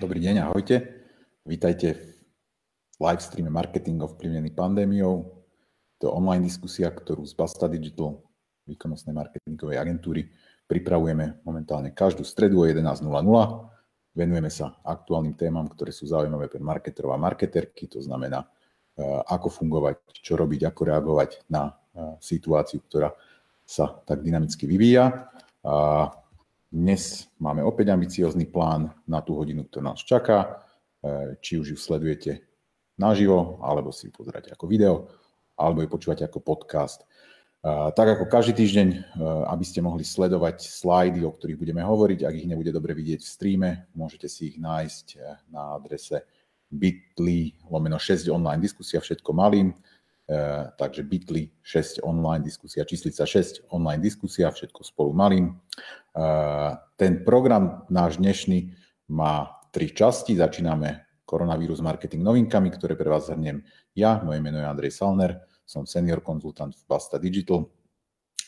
Dobrý deň, ahojte. Vítajte v live streame marketing ovplyvnený pandémiou. To je online diskusia, ktorú z Basta Digital, výkonnostnej marketingovej agentúry, pripravujeme momentálne každú stredu o 11.00. Venujeme sa aktuálnym témam, ktoré sú zaujímavé pre marketerov a marketerky, to znamená, e, ako fungovať, čo robiť, ako reagovať na e, situáciu, ktorá sa tak dynamicky vyvíja. Dnes máme opäť ambiciózny plán na tú hodinu, ktorá nás čaká. E, či už ju sledujete naživo, alebo si ju pozeráte ako video, alebo ju počúvate ako podcast. E, tak ako každý týždeň, e, aby ste mohli sledovať slajdy, o ktorých budeme hovoriť, ak ich nebude dobre vidieť v streame, môžete si ich nájsť na adrese bit.ly lomeno 6 online diskusia, všetko malým. Eh, takže Bitly 6 online diskusia, číslica 6 online diskusia, všetko spolu malým. Eh, ten program náš dnešný má tri časti. Začíname koronavírus marketing novinkami, ktoré pre vás zhrniem ja. Moje meno je Andrej Salner, som senior konzultant v Basta Digital.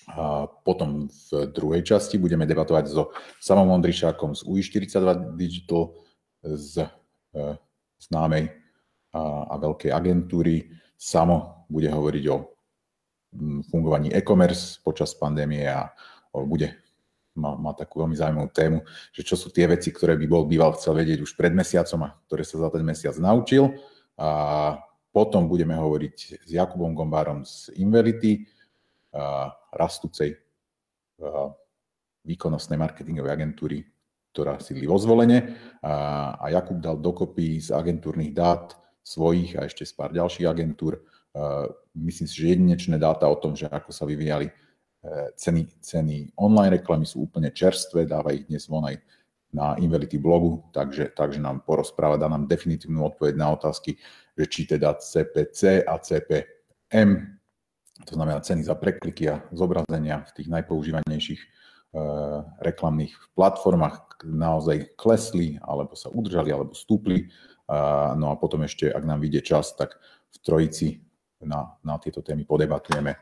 A potom v druhej časti budeme debatovať so Samom Ondrišákom z UI42 Digital, z známej a veľkej agentúry Samo bude hovoriť o mm, fungovaní e-commerce počas pandémie a bude má, má takú veľmi zaujímavú tému, že čo sú tie veci, ktoré by bol býval chcel vedieť už pred mesiacom a ktoré sa za ten mesiac naučil. A potom budeme hovoriť s Jakubom Gombárom z Invelity, a rastúcej výkonnostnej marketingovej agentúry, ktorá sídli vo zvolenie. A Jakub dal dokopy z agentúrnych dát svojich a ešte z pár ďalších agentúr. Myslím si, že jedinečné dáta o tom, že ako sa vyvíjali e, ceny, ceny online reklamy sú úplne čerstvé, dáva ich dnes von aj na Invality blogu, takže, takže nám porozpráva, dá nám definitívnu odpoveď na otázky, že či teda CPC a CPM, to znamená ceny za prekliky a zobrazenia v tých najpoužívanejších e, reklamných platformách naozaj klesli, alebo sa udržali, alebo stúpli. No a potom ešte, ak nám vyjde čas, tak v trojici na, na tieto témy podebatujeme.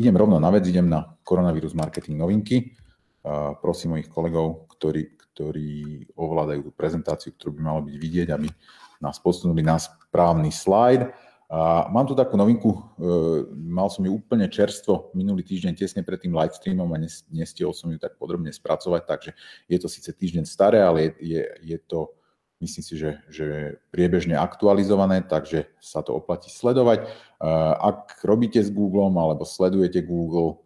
Idem rovno na vec, idem na koronavírus marketing novinky. Prosím mojich kolegov, ktorí, ktorí ovládajú tú prezentáciu, ktorú by malo byť vidieť, aby nás posunuli na správny slajd. A mám tu takú novinku, e, mal som ju úplne čerstvo minulý týždeň, tesne pred tým live streamom a nestiel som ju tak podrobne spracovať, takže je to síce týždeň staré, ale je, je, je to myslím si, že, že priebežne aktualizované, takže sa to oplatí sledovať. Ak robíte s Googlem alebo sledujete Google,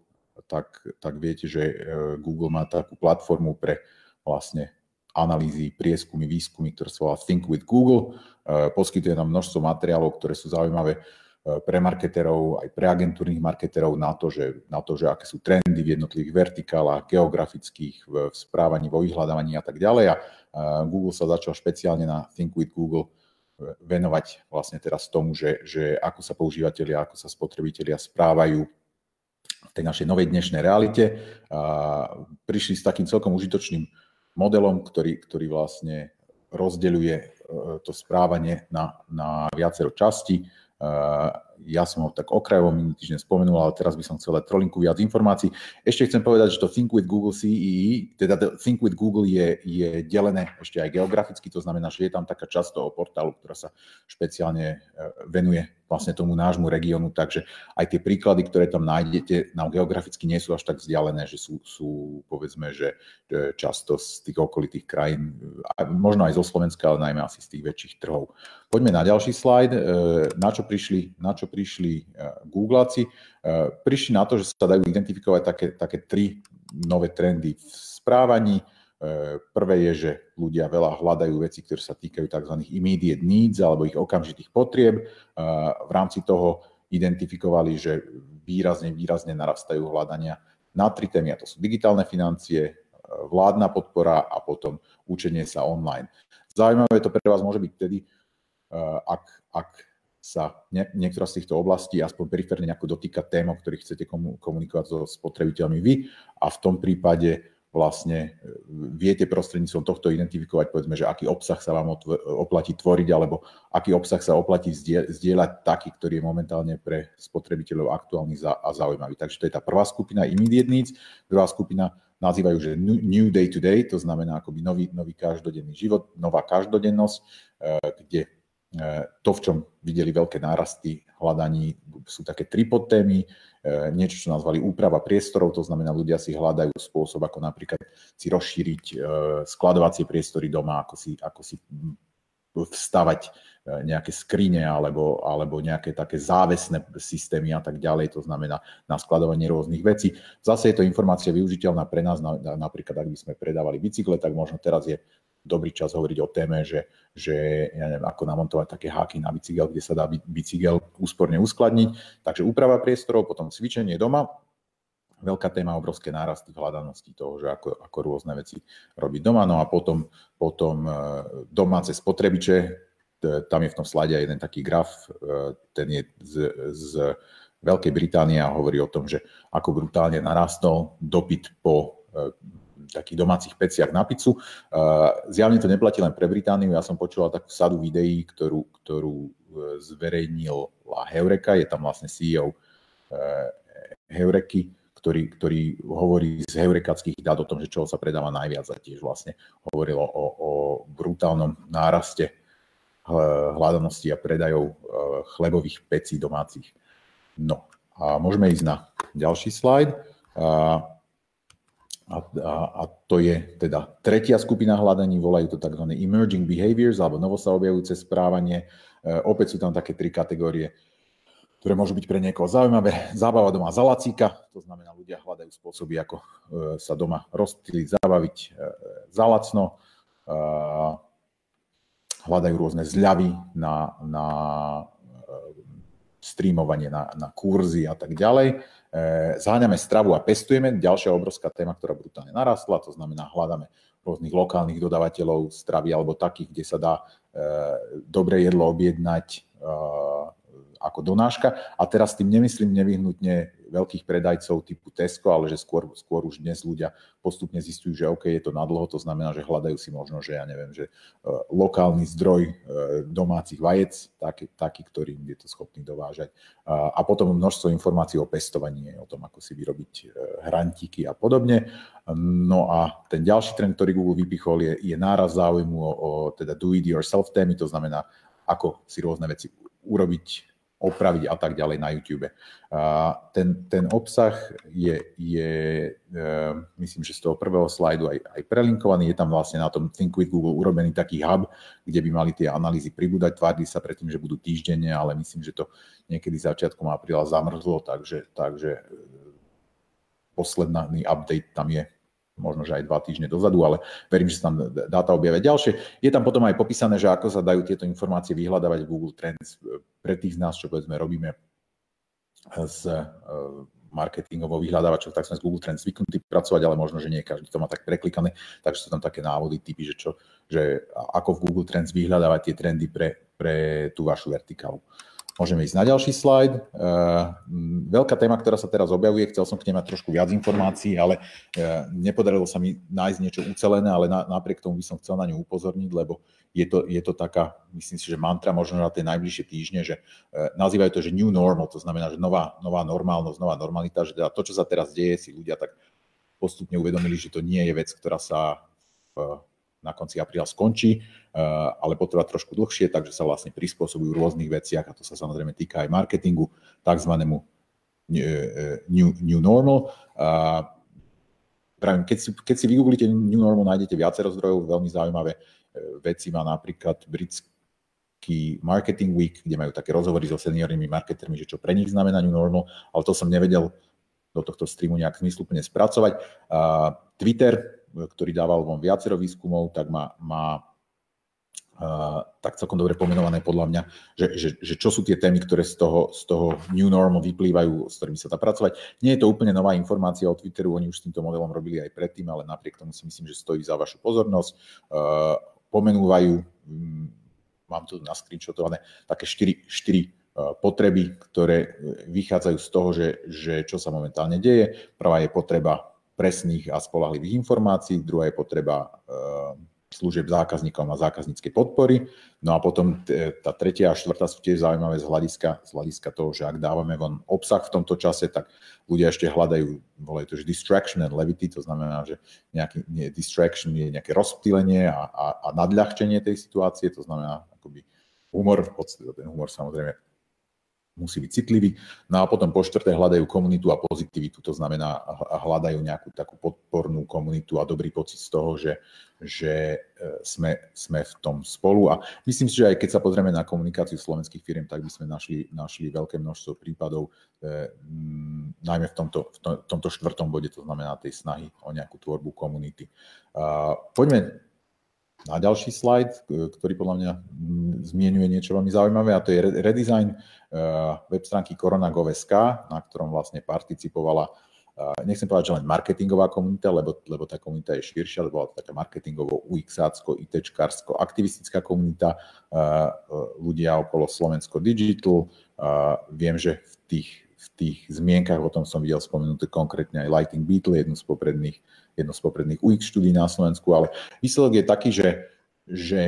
tak, tak viete, že e, Google má takú platformu pre vlastne analýzy, prieskumy, výskumy, ktoré sa volá Think with Google. E, poskytuje nám množstvo materiálov, ktoré sú zaujímavé pre marketerov, aj pre agentúrnych marketerov na to, že, na to, že aké sú trendy v jednotlivých vertikálach, geografických, v, správaní, vo vyhľadávaní a tak ďalej. A Google sa začal špeciálne na Think with Google e, venovať vlastne teraz tomu, že, že ako sa používateľia, ako sa spotrebitelia správajú v tej našej novej dnešnej realite. A prišli s takým celkom užitočným modelom, ktorý, ktorý vlastne rozdeľuje to správanie na, na viacero častí uh, ja som ho tak okrajovo minulý týždeň spomenul, ale teraz by som chcel dať trolinku viac informácií. Ešte chcem povedať, že to Think with Google CEE, e, teda Think with Google je, je delené ešte aj geograficky, to znamená, že je tam taká časť toho portálu, ktorá sa špeciálne e, venuje vlastne tomu nášmu regiónu, takže aj tie príklady, ktoré tam nájdete, nám geograficky nie sú až tak vzdialené, že sú, sú povedzme, že často z tých okolitých krajín, možno aj zo Slovenska, ale najmä asi z tých väčších trhov. Poďme na ďalší slajd, e, na čo prišli, na čo prišli e, Googláci. E, prišli na to, že sa dajú identifikovať také, také tri nové trendy v správaní, Prvé je, že ľudia veľa hľadajú veci, ktoré sa týkajú tzv. immediate needs alebo ich okamžitých potrieb. V rámci toho identifikovali, že výrazne, výrazne narastajú hľadania na tri témy, a to sú digitálne financie, vládna podpora a potom učenie sa online. Zaujímavé to pre vás môže byť vtedy, ak, ak sa niektorá z týchto oblastí aspoň periférne nejako dotýka tém, o ktorých chcete komunikovať so spotrebiteľmi vy a v tom prípade vlastne e, viete prostredníctvom tohto identifikovať, povedzme, že aký obsah sa vám oplatí tvoriť, alebo aký obsah sa oplatí zdieľať taký, ktorý je momentálne pre spotrebiteľov aktuálny a zaujímavý. Takže to je tá prvá skupina immediate needs. Druhá skupina nazývajú, že new day to day, to znamená akoby nový, nový každodenný život, nová každodennosť, kde to, v čom videli veľké nárasty hľadaní, sú také tri podtémy, niečo, čo nazvali úprava priestorov, to znamená, ľudia si hľadajú spôsob, ako napríklad si rozšíriť skladovacie priestory doma, ako si, ako si vstavať e, nejaké skrine alebo, alebo nejaké také závesné systémy a tak ďalej, to znamená na skladovanie rôznych vecí. Zase je to informácia využiteľná pre nás, napríklad ak by sme predávali bicykle, tak možno teraz je dobrý čas hovoriť o téme, že, že ja neviem, ako namontovať také háky na bicykel, kde sa dá bicykel úsporne uskladniť. Takže úprava priestorov, potom cvičenie doma, veľká téma, obrovské nárasty v hľadanosti toho, že ako, ako rôzne veci robiť doma. No a potom, potom e, domáce spotrebiče, tam je v tom slade jeden taký graf, e, ten je z, z Veľkej Británie a hovorí o tom, že ako brutálne narastol dopyt po e, takých domácich peciach na pizzu. Zjavne to neplatí len pre Britániu, ja som počúval takú sadu videí, ktorú, ktorú zverejnil Heureka, je tam vlastne CEO Heureky, ktorý, ktorý hovorí z heurekackých dát o tom, že čo sa predáva najviac a tiež vlastne hovoril o, o brutálnom náraste hľadanosti a predajov chlebových pecí domácich. No a môžeme ísť na ďalší slajd. A, a, a to je teda tretia skupina hľadaní, volajú to tzv. emerging behaviors alebo novo sa objavujúce správanie. E, opäť sú tam také tri kategórie ktoré môžu byť pre niekoho zaujímavé. Zábava doma za lacíka, to znamená, ľudia hľadajú spôsoby, ako e, sa doma rozptýliť, zabaviť e, za lacno. E, hľadajú rôzne zľavy na, na streamovanie, na, na kurzy a tak ďalej. Zháňame stravu a pestujeme. Ďalšia obrovská téma, ktorá brutálne narastla, to znamená, hľadáme rôznych lokálnych dodávateľov stravy alebo takých, kde sa dá dobré jedlo objednať ako donáška. A teraz tým nemyslím nevyhnutne veľkých predajcov typu Tesco, ale že skôr, skôr už dnes ľudia postupne zistujú, že OK, je to nadlho, to znamená, že hľadajú si možno, že ja neviem, že uh, lokálny zdroj uh, domácich vajec, taký, taký, ktorý je to schopný dovážať. A potom množstvo informácií o pestovaní, o tom, ako si vyrobiť uh, hrantíky a podobne. No a ten ďalší trend, ktorý Google vypichol, je, je náraz záujmu o, o teda do it yourself témy, to znamená, ako si rôzne veci urobiť opraviť a tak ďalej na YouTube. Ten, ten obsah je, je, e, myslím, že z toho prvého slajdu aj, aj prelinkovaný. Je tam vlastne na tom Think with Google urobený taký hub, kde by mali tie analýzy pribúdať. Tvárdi sa predtým, že budú týždenne, ale myslím, že to niekedy začiatkom apríla zamrzlo, takže, takže e, posledný update tam je možno, že aj dva týždne dozadu, ale verím, že sa tam dáta objavia ďalšie. Je tam potom aj popísané, že ako sa dajú tieto informácie vyhľadávať v Google Trends pre tých z nás, čo povedzme robíme s e, marketingovou vyhľadávačov, tak sme z Google Trends zvyknutí pracovať, ale možno, že nie každý to má tak preklikané, takže sú tam také návody, typy, že, čo, že ako v Google Trends vyhľadávať tie trendy pre, pre tú vašu vertikálu. Môžeme ísť na ďalší slajd. Uh, veľká téma, ktorá sa teraz objavuje, chcel som k nej mať trošku viac informácií, ale uh, nepodarilo sa mi nájsť niečo ucelené, ale na, napriek tomu by som chcel na ňu upozorniť, lebo je to, je to taká, myslím si, že mantra možno na tie najbližšie týždne, že uh, nazývajú to, že new normal, to znamená, že nová, nová normálnosť, nová normalita, že teda to, čo sa teraz deje, si ľudia tak postupne uvedomili, že to nie je vec, ktorá sa na konci apríla skončí, ale potrvá trošku dlhšie, takže sa vlastne prispôsobujú v rôznych veciach a to sa samozrejme týka aj marketingu, tzv. Eh, new, new normal. Pravím, keď si, keď si vygooglite New Normal, nájdete viacero zdrojov, veľmi zaujímavé eh, veci má napríklad britský Marketing Week, kde majú také rozhovory so seniornými marketermi, že čo pre nich znamená New Normal, ale to som nevedel do tohto streamu nejak zmysluplne spracovať. Twitter ktorý dával von viacero výskumov, tak má, má uh, tak celkom dobre pomenované podľa mňa, že, že, že čo sú tie témy, ktoré z toho, z toho new normal vyplývajú, s ktorými sa dá pracovať. Nie je to úplne nová informácia o Twitteru, oni už s týmto modelom robili aj predtým, ale napriek tomu si myslím, že stojí za vašu pozornosť. Pomenúvajú, um, mám tu naskrinčotované, také 4, 4 potreby, ktoré vychádzajú z toho, že, že čo sa momentálne deje. Prvá je potreba presných a spolahlivých informácií, druhá je potreba služieb zákazníkom a zákazníckej podpory. No a potom tá tretia a štvrtá sú tiež zaujímavé z hľadiska, z hľadiska toho, že ak dávame von obsah v tomto čase, tak ľudia ešte hľadajú, volajú to, že distraction and levity, to znamená, že nejaký nie, distraction je nejaké rozptýlenie a, a, a nadľahčenie tej situácie, to znamená akoby humor, ten humor samozrejme musí byť citlivý. No a potom po štvrté hľadajú komunitu a pozitivitu, to znamená hľadajú nejakú takú podpornú komunitu a dobrý pocit z toho, že, že e, sme, sme v tom spolu. A myslím si, že aj keď sa pozrieme na komunikáciu slovenských firm, tak by sme našli, našli veľké množstvo prípadov, e, m, najmä v tomto, v tomto štvrtom bode, to znamená tej snahy o nejakú tvorbu komunity. Uh, poďme na ďalší slajd, ktorý podľa mňa zmienuje niečo veľmi zaujímavé a to je redesign eh, web stránky koronagov.sk, na ktorom vlastne participovala eh, nechcem povedať, že len marketingová komunita, lebo, lebo tá komunita je širšia, lebo bola to taká marketingovo UXácko, ITčkársko, aktivistická komunita, eh, ľudia okolo Slovensko Digital. Viem, že v tých, v tých zmienkach o tom som videl spomenuté konkrétne aj Lighting Beetle, jednu z popredných jedno z popredných UX štúdí na Slovensku, ale výsledok je taký, že, že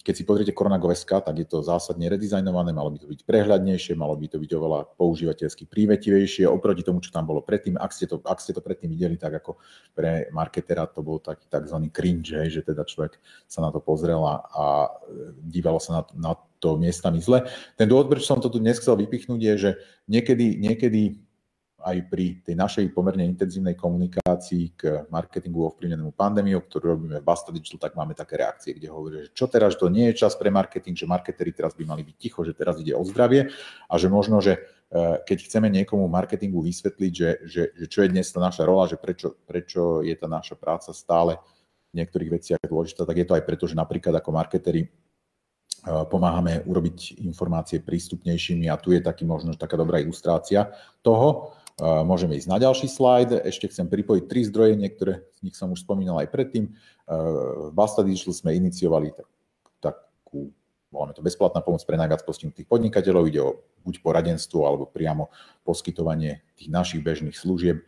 keď si pozriete Koronagoveska, tak je to zásadne redizajnované, malo by to byť prehľadnejšie, malo by to byť oveľa používateľsky prívetivejšie oproti tomu, čo tam bolo predtým. Ak ste to, ak ste to predtým videli, tak ako pre marketera to bol taký tzv. cringe, že teda človek sa na to pozrel a, a dívalo sa na, na to miestami zle. Ten dôvod, prečo som to tu dnes chcel vypichnúť, je, že niekedy, niekedy aj pri tej našej pomerne intenzívnej komunikácii k marketingu ovplyvnenému pandémiou, ktorú robíme v Basta Digital, tak máme také reakcie, kde hovorí, že čo teraz, to nie je čas pre marketing, že marketeri teraz by mali byť ticho, že teraz ide o zdravie a že možno, že e, keď chceme niekomu marketingu vysvetliť, že, že, že čo je dnes tá naša rola, že prečo, prečo je tá naša práca stále v niektorých veciach dôležitá, tak je to aj preto, že napríklad ako marketeri e, pomáhame urobiť informácie prístupnejšími a tu je taký možno taká dobrá ilustrácia toho. Môžeme ísť na ďalší slajd. Ešte chcem pripojiť tri zdroje, niektoré z nich som už spomínal aj predtým. V Basta Digital sme iniciovali takú, voláme to bezplatná pomoc pre najviac postihnutých podnikateľov. Ide o buď poradenstvo alebo priamo poskytovanie tých našich bežných služieb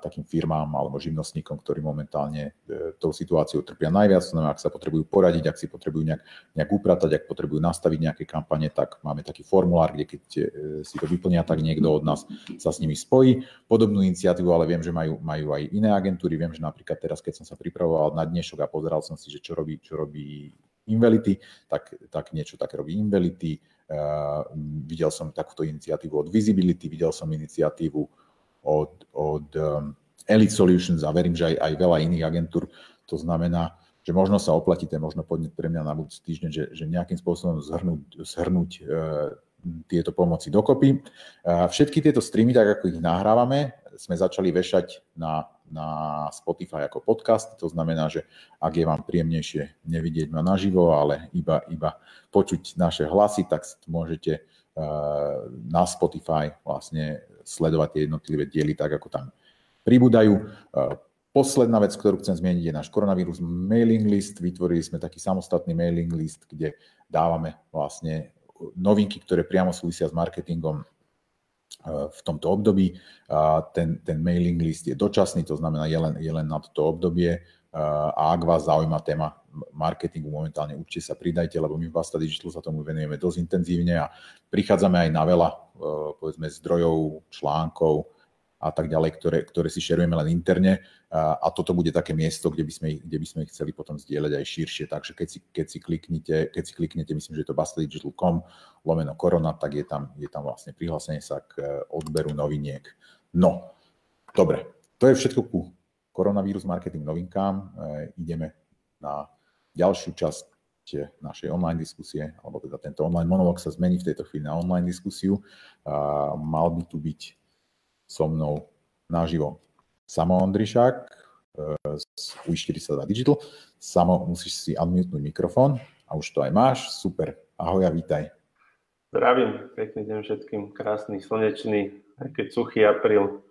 takým firmám alebo živnostníkom, ktorí momentálne e, tou situáciou trpia najviac. Znamená, ak sa potrebujú poradiť, ak si potrebujú nejak, nejak upratať, ak potrebujú nastaviť nejaké kampane, tak máme taký formulár, kde keď e, si to vyplnia, tak niekto od nás sa s nimi spojí. Podobnú iniciatívu, ale viem, že majú, majú aj iné agentúry. Viem, že napríklad teraz, keď som sa pripravoval na dnešok a pozeral som si, že čo robí, čo robí Invelity, tak, tak niečo také robí Invelity. Uh, videl som takúto iniciatívu od Visibility, videl som iniciatívu od, od um, Elite Solutions a verím, že aj, aj veľa iných agentúr. To znamená, že možno sa oplatíte, možno podnet pre mňa na budúci týždeň, že, že nejakým spôsobom zhrnúť, zhrnúť e, tieto pomoci dokopy. A všetky tieto streamy, tak ako ich nahrávame, sme začali vešať na, na Spotify ako podcast. To znamená, že ak je vám príjemnejšie nevidieť ma naživo, ale iba, iba počuť naše hlasy, tak môžete uh, na Spotify vlastne sledovať tie jednotlivé diely tak, ako tam pribúdajú. E, posledná vec, ktorú chcem zmieniť, je náš koronavírus mailing list. Vytvorili sme taký samostatný mailing list, kde dávame vlastne novinky, ktoré priamo súvisia s marketingom e, v tomto období. Ten, ten mailing list je dočasný, to znamená, je len, je len na toto obdobie. A ak vás zaujíma téma marketingu momentálne, určite sa pridajte, lebo my v Basta Digital sa tomu venujeme dosť intenzívne a prichádzame aj na veľa Eh, povedzme zdrojov, článkov a tak ďalej, ktoré, ktoré si šerujeme len interne a toto bude také miesto, kde by sme, kde by sme ich chceli potom zdieľať aj širšie. Takže keď si, keď si, kliknete, keď si kliknete, myslím, že je to bastadigital.com lomeno korona, tak je tam, je tam vlastne prihlásenie sa k eh, odberu noviniek. No, dobre, to je všetko ku koronavírus marketing novinkám. E, ideme na ďalšiu časť našej online diskusie, alebo teda tento online monolog sa zmení v tejto chvíli na online diskusiu. A mal by tu byť so mnou naživo Samo Ondrišák e, z UI42 Digital. Samo, musíš si unmutenúť mikrofón a už to aj máš. Super. Ahoj a vítaj. Zdravím, pekný deň všetkým, krásny, slnečný, aj keď suchý apríl.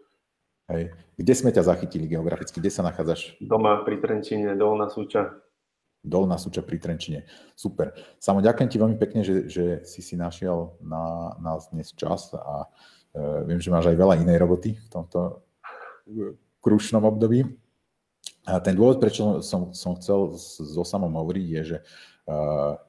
Hej. Kde sme ťa zachytili geograficky? Kde sa nachádzaš? Doma pri Trenčine, Dolná Súča. Dolná súča pri Trenčine. Super. Samo ďakujem ti veľmi pekne, že, že si si našiel na nás dnes čas a uh, viem, že máš aj veľa inej roboty v tomto e, krušnom období. A ten dôvod, prečo som, som chcel so samom hovoriť, je, že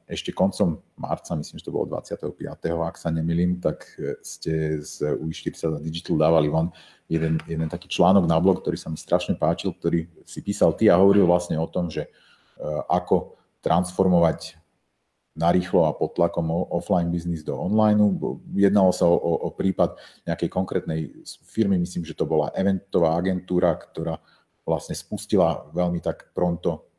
ešte koncom marca, myslím, že to bolo 25. ak sa nemilím, tak e, ste z UI40 Digital dávali von jeden, jeden taký článok na blog, ktorý sa mi strašne páčil, ktorý si písal ty a hovoril vlastne o tom, že uh, ako transformovať narýchlo a pod tlakom offline biznis do online. Jednalo sa o, o, o prípad nejakej konkrétnej firmy, myslím, že to bola eventová agentúra, ktorá vlastne spustila veľmi tak pronto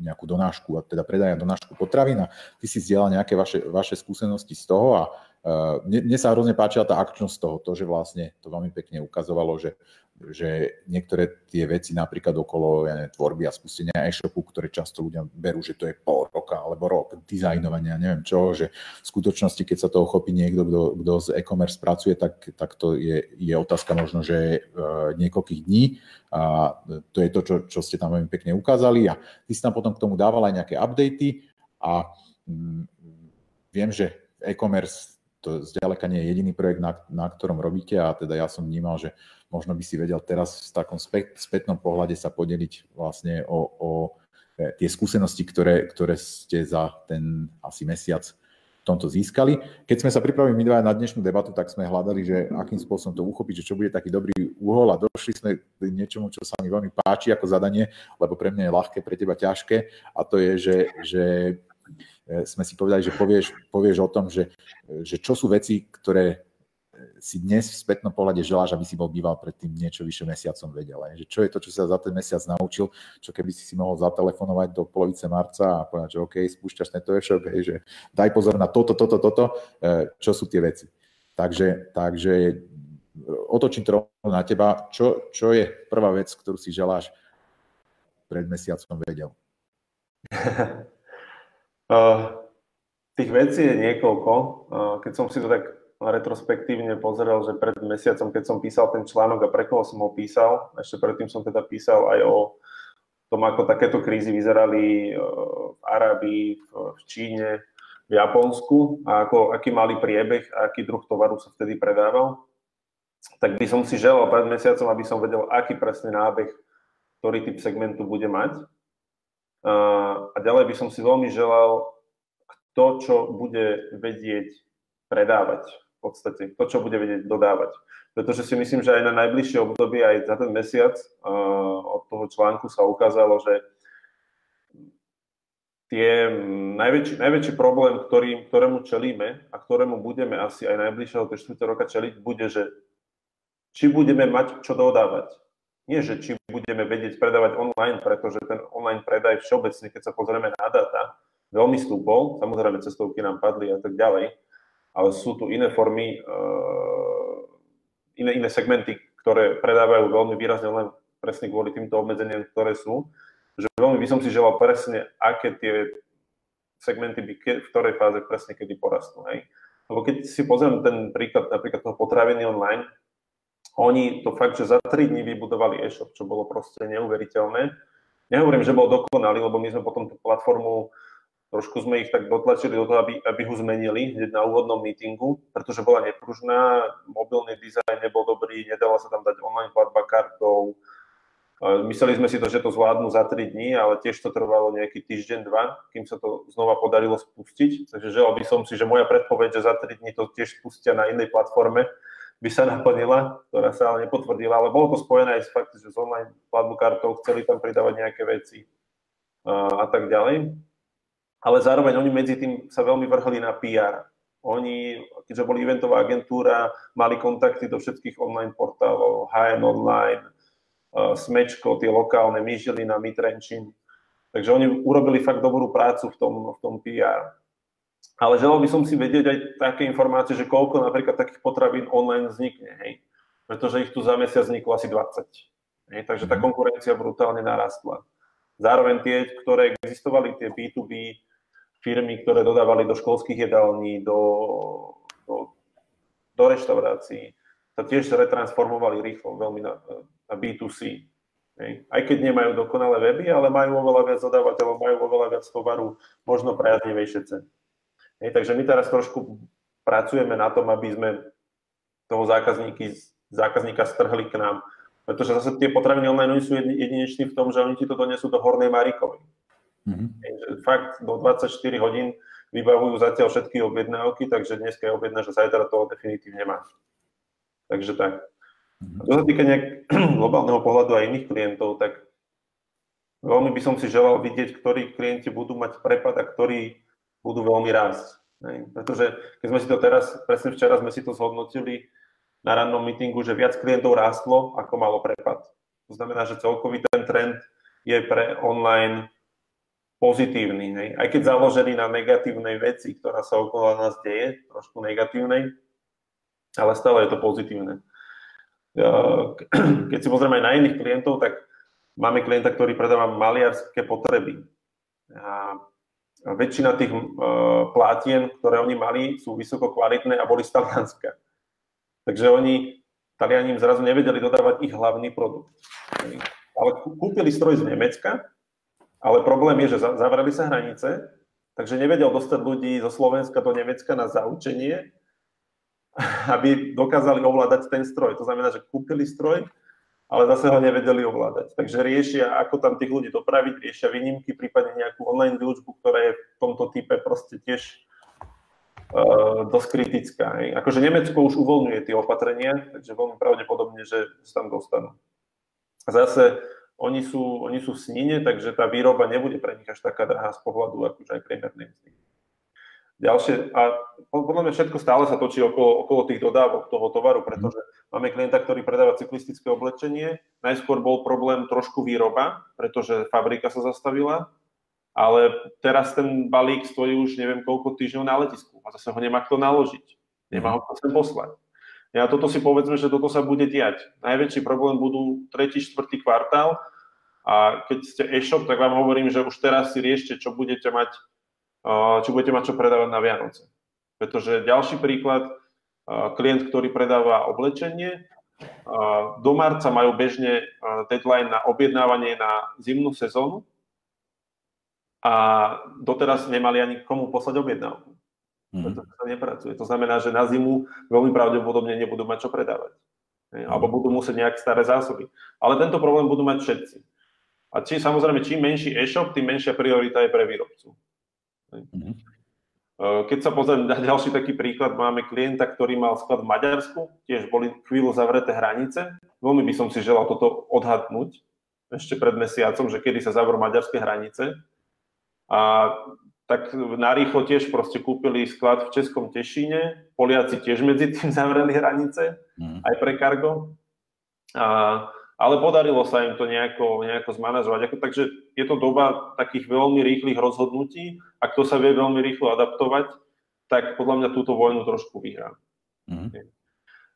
nejakú donášku, a teda predaja donášku potravín a ty si zdieľal nejaké vaše, vaše skúsenosti z toho a uh, mne, mne sa hrozne páčila tá akčnosť toho, to, že vlastne to veľmi pekne ukazovalo, že že niektoré tie veci napríklad okolo ja neviem, tvorby a spustenia e-shopu, ktoré často ľudia berú, že to je pol roka alebo rok dizajnovania, neviem čo, že v skutočnosti, keď sa to chopí niekto, kto, kto z e-commerce pracuje, tak, tak to je, je otázka možno, že uh, niekoľkých dní. A to je to, čo, čo ste tam veľmi pekne ukázali. A ty si tam potom k tomu dával aj nejaké updaty. A mm, viem, že e-commerce to zďaleka nie je jediný projekt, na, na ktorom robíte a teda ja som vnímal, že možno by si vedel teraz v takom spätnom pohľade sa podeliť vlastne o, o e, tie skúsenosti, ktoré, ktoré ste za ten asi mesiac v tomto získali. Keď sme sa pripravili my dva na dnešnú debatu, tak sme hľadali, že akým spôsobom to uchopiť, že čo bude taký dobrý uhol a došli sme k niečomu, čo sa mi veľmi páči ako zadanie, lebo pre mňa je ľahké, pre teba ťažké a to je, že, že sme si povedali, že povieš, povieš o tom, že, že čo sú veci, ktoré si dnes v spätnom pohľade želáš, aby si bol býval predtým niečo vyše mesiacom vedel. Že čo je to, čo sa za ten mesiac naučil, čo keby si si mohol zatelefonovať do polovice marca a povedať, že OK, spúšťaš tento e-shop, že daj pozor na toto, toto, toto, e, čo sú tie veci. Takže, takže otočím to rovno na teba. Čo, čo je prvá vec, ktorú si želáš pred mesiacom vedel? Uh, tých vecí je niekoľko. Uh, keď som si to tak retrospektívne pozrel, že pred mesiacom, keď som písal ten článok a pre koho som ho písal, ešte predtým som teda písal aj o tom, ako takéto krízy vyzerali v Arábii, v Číne, v Japonsku a ako, aký mali priebeh a aký druh tovaru sa vtedy predával, tak by som si želal pred mesiacom, aby som vedel, aký presne nábeh, ktorý typ segmentu bude mať a ďalej by som si veľmi želal kto, čo bude vedieť predávať v podstate, kto, čo bude vedieť dodávať. Pretože si myslím, že aj na najbližšie obdobie, aj za ten mesiac od toho článku sa ukázalo, že tie najväčší, najväčší problém, ktorý, ktorému čelíme a ktorému budeme asi aj najbližšieho 4 roka čeliť, bude, že či budeme mať čo dodávať nie, že či budeme vedieť predávať online, pretože ten online predaj všeobecne, keď sa pozrieme na data, veľmi stúpol, samozrejme cestovky nám padli a tak ďalej, ale sú tu iné formy, uh, iné, iné segmenty, ktoré predávajú veľmi výrazne len presne kvôli týmto obmedzeniam, ktoré sú. Že veľmi by som si želal presne, aké tie segmenty by ke, v ktorej fáze presne kedy porastú. Hej. Lebo keď si pozriem ten príklad napríklad toho potraviny online, oni to fakt, že za 3 dní vybudovali e-shop, čo bolo proste neuveriteľné. Nehovorím, že bol dokonalý, lebo my sme potom tú platformu, trošku sme ich tak dotlačili do toho, aby, aby ho zmenili hneď na úvodnom meetingu, pretože bola nepružná, mobilný dizajn nebol dobrý, nedala sa tam dať online platba kartou. Mysleli sme si to, že to zvládnu za 3 dní, ale tiež to trvalo nejaký týždeň, dva, kým sa to znova podarilo spustiť. Takže želal by som si, že moja predpoveď, že za 3 dní to tiež spustia na inej platforme, by sa naplnila, ktorá sa ale nepotvrdila, ale bolo to spojené aj s faktom, že s online platbu kartou chceli tam pridávať nejaké veci a, tak ďalej. Ale zároveň oni medzi tým sa veľmi vrhli na PR. Oni, keďže boli eventová agentúra, mali kontakty do všetkých online portálov, HN Online, Smečko, tie lokálne, Myžilina, Mitrenčín. Takže oni urobili fakt dobrú prácu v tom, v tom PR. Ale želal by som si vedieť aj také informácie, že koľko napríklad takých potravín online vznikne, hej? pretože ich tu za mesiac vzniklo asi 20. Hej? Takže tá mhm. konkurencia brutálne narastla. Zároveň tie, ktoré existovali, tie B2B firmy, ktoré dodávali do školských jedální, do, do, do reštaurácií, sa tiež retransformovali rýchlo veľmi na, na B2C. Hej. Aj keď nemajú dokonalé weby, ale majú oveľa viac dodávateľov, majú oveľa viac tovaru, možno priaznivejšie ceny. Hej, takže my teraz trošku pracujeme na tom, aby sme toho zákazníky, zákazníka strhli k nám Pretože zase tie potraviny online sú jedineční v tom, že oni ti to donesú do Hornej Marikovej. Mm-hmm. Fakt do 24 hodín vybavujú zatiaľ všetky objednávky, takže dneska je objednáš a zajtra to definitívne máš. Takže tak. A čo sa týka nejak globálneho pohľadu aj iných klientov, tak veľmi by som si želal vidieť, ktorí klienti budú mať prepad a ktorí budú veľmi rásť. Pretože keď sme si to teraz, presne včera sme si to zhodnotili, na rannom mítingu, že viac klientov rástlo, ako malo prepad. To znamená, že celkový ten trend je pre online pozitívny. Aj keď založený na negatívnej veci, ktorá sa okolo nás deje, trošku negatívnej, ale stále je to pozitívne. Keď si pozrieme aj na iných klientov, tak máme klienta, ktorý predáva maliarské potreby. Väčšina tých plátien, ktoré oni mali, sú vysoko kvalitné a boli z Talianska. Takže oni, Taliani zrazu nevedeli dodávať ich hlavný produkt. Ale kúpili stroj z Nemecka, ale problém je, že zavreli sa hranice, takže nevedel dostať ľudí zo Slovenska do Nemecka na zaučenie, aby dokázali ovládať ten stroj. To znamená, že kúpili stroj, ale zase ho nevedeli ovládať. Takže riešia, ako tam tých ľudí dopraviť, riešia výnimky, prípadne nejakú online výučbu, ktorá je v tomto type proste tiež uh, dosť kritická. Hej. Akože Nemecko už uvoľňuje tie opatrenia, takže veľmi pravdepodobne, že sa tam dostanú. Zase oni sú, oni sú v snine, takže tá výroba nebude pre nich až taká drahá z pohľadu akože aj priemernej mzdy. Ďalšie, a podľa mňa všetko stále sa točí okolo, okolo tých dodávok toho tovaru, pretože máme klienta, ktorý predáva cyklistické oblečenie. Najskôr bol problém trošku výroba, pretože fabrika sa zastavila ale teraz ten balík stojí už neviem koľko týždňov na letisku a zase ho nemá kto naložiť. Nemá ho kto sem poslať. Ja toto si povedzme, že toto sa bude diať. Najväčší problém budú 3. 4. kvartál a keď ste e-shop, tak vám hovorím, že už teraz si riešte, čo budete mať, čo budete mať čo predávať na Vianoce. Pretože ďalší príklad, klient, ktorý predáva oblečenie, do marca majú bežne deadline na objednávanie na zimnú sezónu, a doteraz nemali ani komu poslať objednávku. Mm. Pretože sa nepracuje. To znamená, že na zimu veľmi pravdepodobne nebudú mať čo predávať. Alebo budú musieť nejak staré zásoby. Ale tento problém budú mať všetci. A či, samozrejme, čím menší e-shop, tým menšia priorita je pre výrobcu. Mm. Keď sa pozriem na ďalší taký príklad, máme klienta, ktorý mal sklad v Maďarsku, tiež boli chvíľu zavreté hranice. Veľmi by som si želal toto odhadnúť ešte pred mesiacom, že kedy sa zavrú maďarské hranice a tak narýchlo tiež proste kúpili sklad v Českom Tešíne, Poliaci tiež medzi tým zavreli hranice, mm. aj pre kargo. A, ale podarilo sa im to nejako, nejako zmanažovať. Ako, takže je to doba takých veľmi rýchlych rozhodnutí a kto sa vie veľmi rýchlo adaptovať, tak podľa mňa túto vojnu trošku vyhrá. Mm.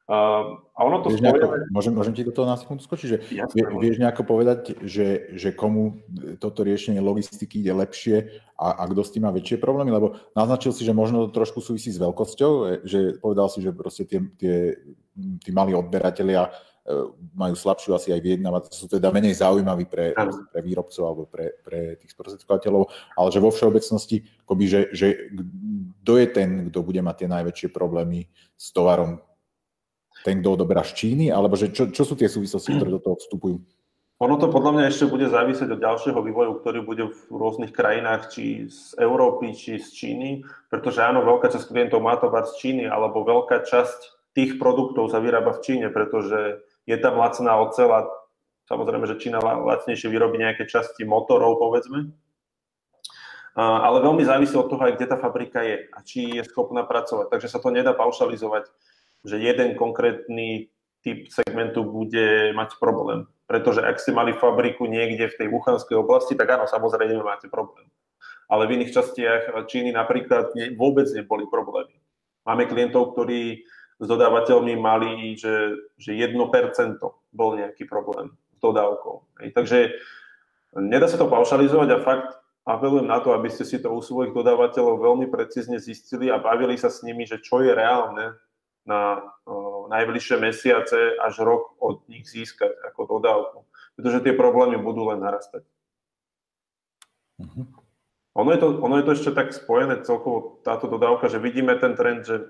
Uh, a ono to vieš nejako, môžem, môžem ti do toho na sekundu skočiť, že vie, vieš nejako povedať, že, že komu toto riešenie logistiky ide lepšie a, a kto s tým má väčšie problémy, lebo naznačil si, že možno to trošku súvisí s veľkosťou, e, že povedal si, že proste tie, tie, tí malí odberatelia majú slabšiu asi aj vyjednávať, sú teda menej zaujímaví pre, pre výrobcov alebo pre, pre tých sprostredkovateľov, ale že vo všeobecnosti, akoby, že, že kto je ten, kto bude mať tie najväčšie problémy s tovarom? Ten, kto odoberá z Číny, alebo že čo, čo sú tie súvislosti, ktoré do toho vstupujú? Ono to podľa mňa ešte bude závisieť od ďalšieho vývoju, ktorý bude v rôznych krajinách, či z Európy, či z Číny, pretože áno, veľká časť klientov má tovar z Číny, alebo veľká časť tých produktov sa vyrába v Číne, pretože je tam lacná ocela, samozrejme, že Čína lacnejšie vyrobí nejaké časti motorov, povedzme, ale veľmi závisí od toho aj, kde tá fabrika je a či je schopná pracovať. Takže sa to nedá paušalizovať že jeden konkrétny typ segmentu bude mať problém. Pretože ak ste mali fabriku niekde v tej Wuhanskej oblasti, tak áno, samozrejme máte problém. Ale v iných častiach Číny napríklad vôbec neboli problémy. Máme klientov, ktorí s dodávateľmi mali, že, že 1% bol nejaký problém s dodávkou. Takže nedá sa to paušalizovať a fakt apelujem na to, aby ste si to u svojich dodávateľov veľmi precízne zistili a bavili sa s nimi, že čo je reálne na o, najbližšie mesiace až rok od nich získať ako dodávku. Pretože tie problémy budú len narastať. Uh-huh. Ono, je to, ono je to ešte tak spojené celkovo táto dodávka, že vidíme ten trend, že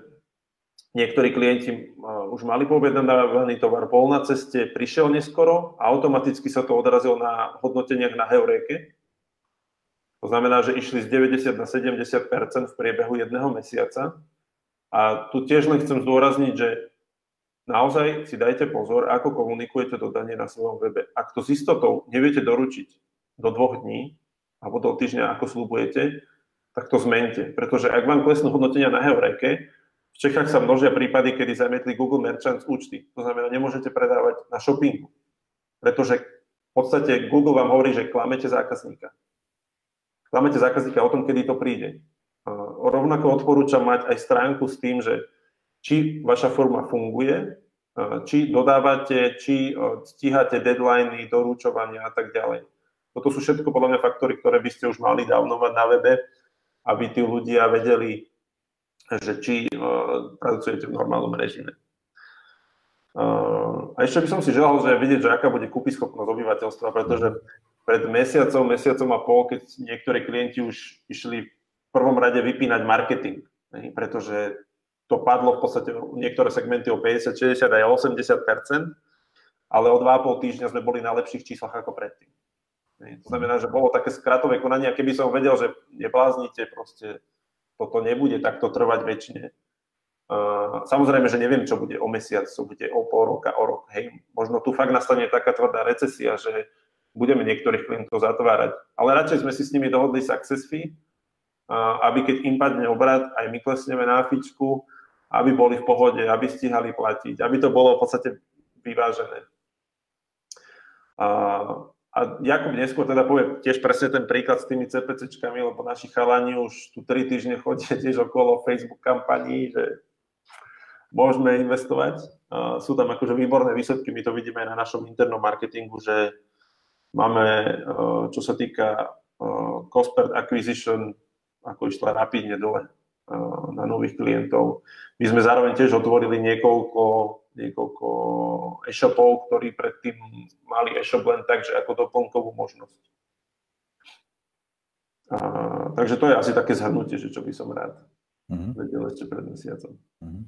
Niektorí klienti už mali poobjednávaný tovar, bol na ceste, prišiel neskoro a automaticky sa to odrazilo na hodnoteniach na Heureke. To znamená, že išli z 90 na 70% v priebehu jedného mesiaca. A tu tiež len chcem zdôrazniť, že naozaj si dajte pozor, ako komunikujete dodanie na svojom webe. Ak to s istotou neviete doručiť do dvoch dní alebo do týždňa, ako slúbujete, tak to zmente. Pretože ak vám klesnú hodnotenia na Heureke, Čechách sa množia prípady, kedy zamietli Google Merchants účty. To znamená, nemôžete predávať na shoppingu. Pretože v podstate Google vám hovorí, že klamete zákazníka. Klamete zákazníka o tom, kedy to príde. Rovnako odporúčam mať aj stránku s tým, že či vaša forma funguje, či dodávate, či stíhate deadliny, doručovania a tak ďalej. Toto sú všetko podľa mňa faktory, ktoré by ste už mali dávno mať na webe, aby tí ľudia vedeli, že či uh, pracujete v normálnom režime. Uh, a ešte by som si želal, že vidieť, že aká bude kúpyschopnosť obyvateľstva, pretože pred mesiacom, mesiacom a pol, keď niektorí klienti už išli v prvom rade vypínať marketing, ne? pretože to padlo v podstate niektoré segmenty o 50, 60 aj 80% ale o 2,5 týždňa sme boli na lepších číslach ako predtým. To znamená, že bolo také skratové konanie a keby som vedel, že nebláznite, proste toto nebude takto trvať väčšine. Uh, samozrejme, že neviem, čo bude o mesiac, čo bude o pol roka, o rok. Hej, možno tu fakt nastane taká tvrdá recesia, že budeme niektorých klientov zatvárať. Ale radšej sme si s nimi dohodli success fee, uh, aby keď im padne obrad, aj my klesneme na fičku, aby boli v pohode, aby stíhali platiť, aby to bolo v podstate vyvážené. Uh, a Jakub neskôr teda povie tiež presne ten príklad s tými CPCčkami, lebo naši chalani už tu 3 týždne chodia tiež okolo Facebook kampaní, že môžeme investovať. Sú tam akože výborné výsledky, my to vidíme aj na našom internom marketingu, že máme, čo sa týka cost per acquisition, ako išla rapidne dole na nových klientov. My sme zároveň tiež otvorili niekoľko niekoľko e-shopov, ktorí predtým mali e-shop len tak, že ako doplnkovú možnosť. A, takže to je asi také zhrnutie, že čo by som rád uh-huh. vedel ešte pred mesiacom. Uh-huh.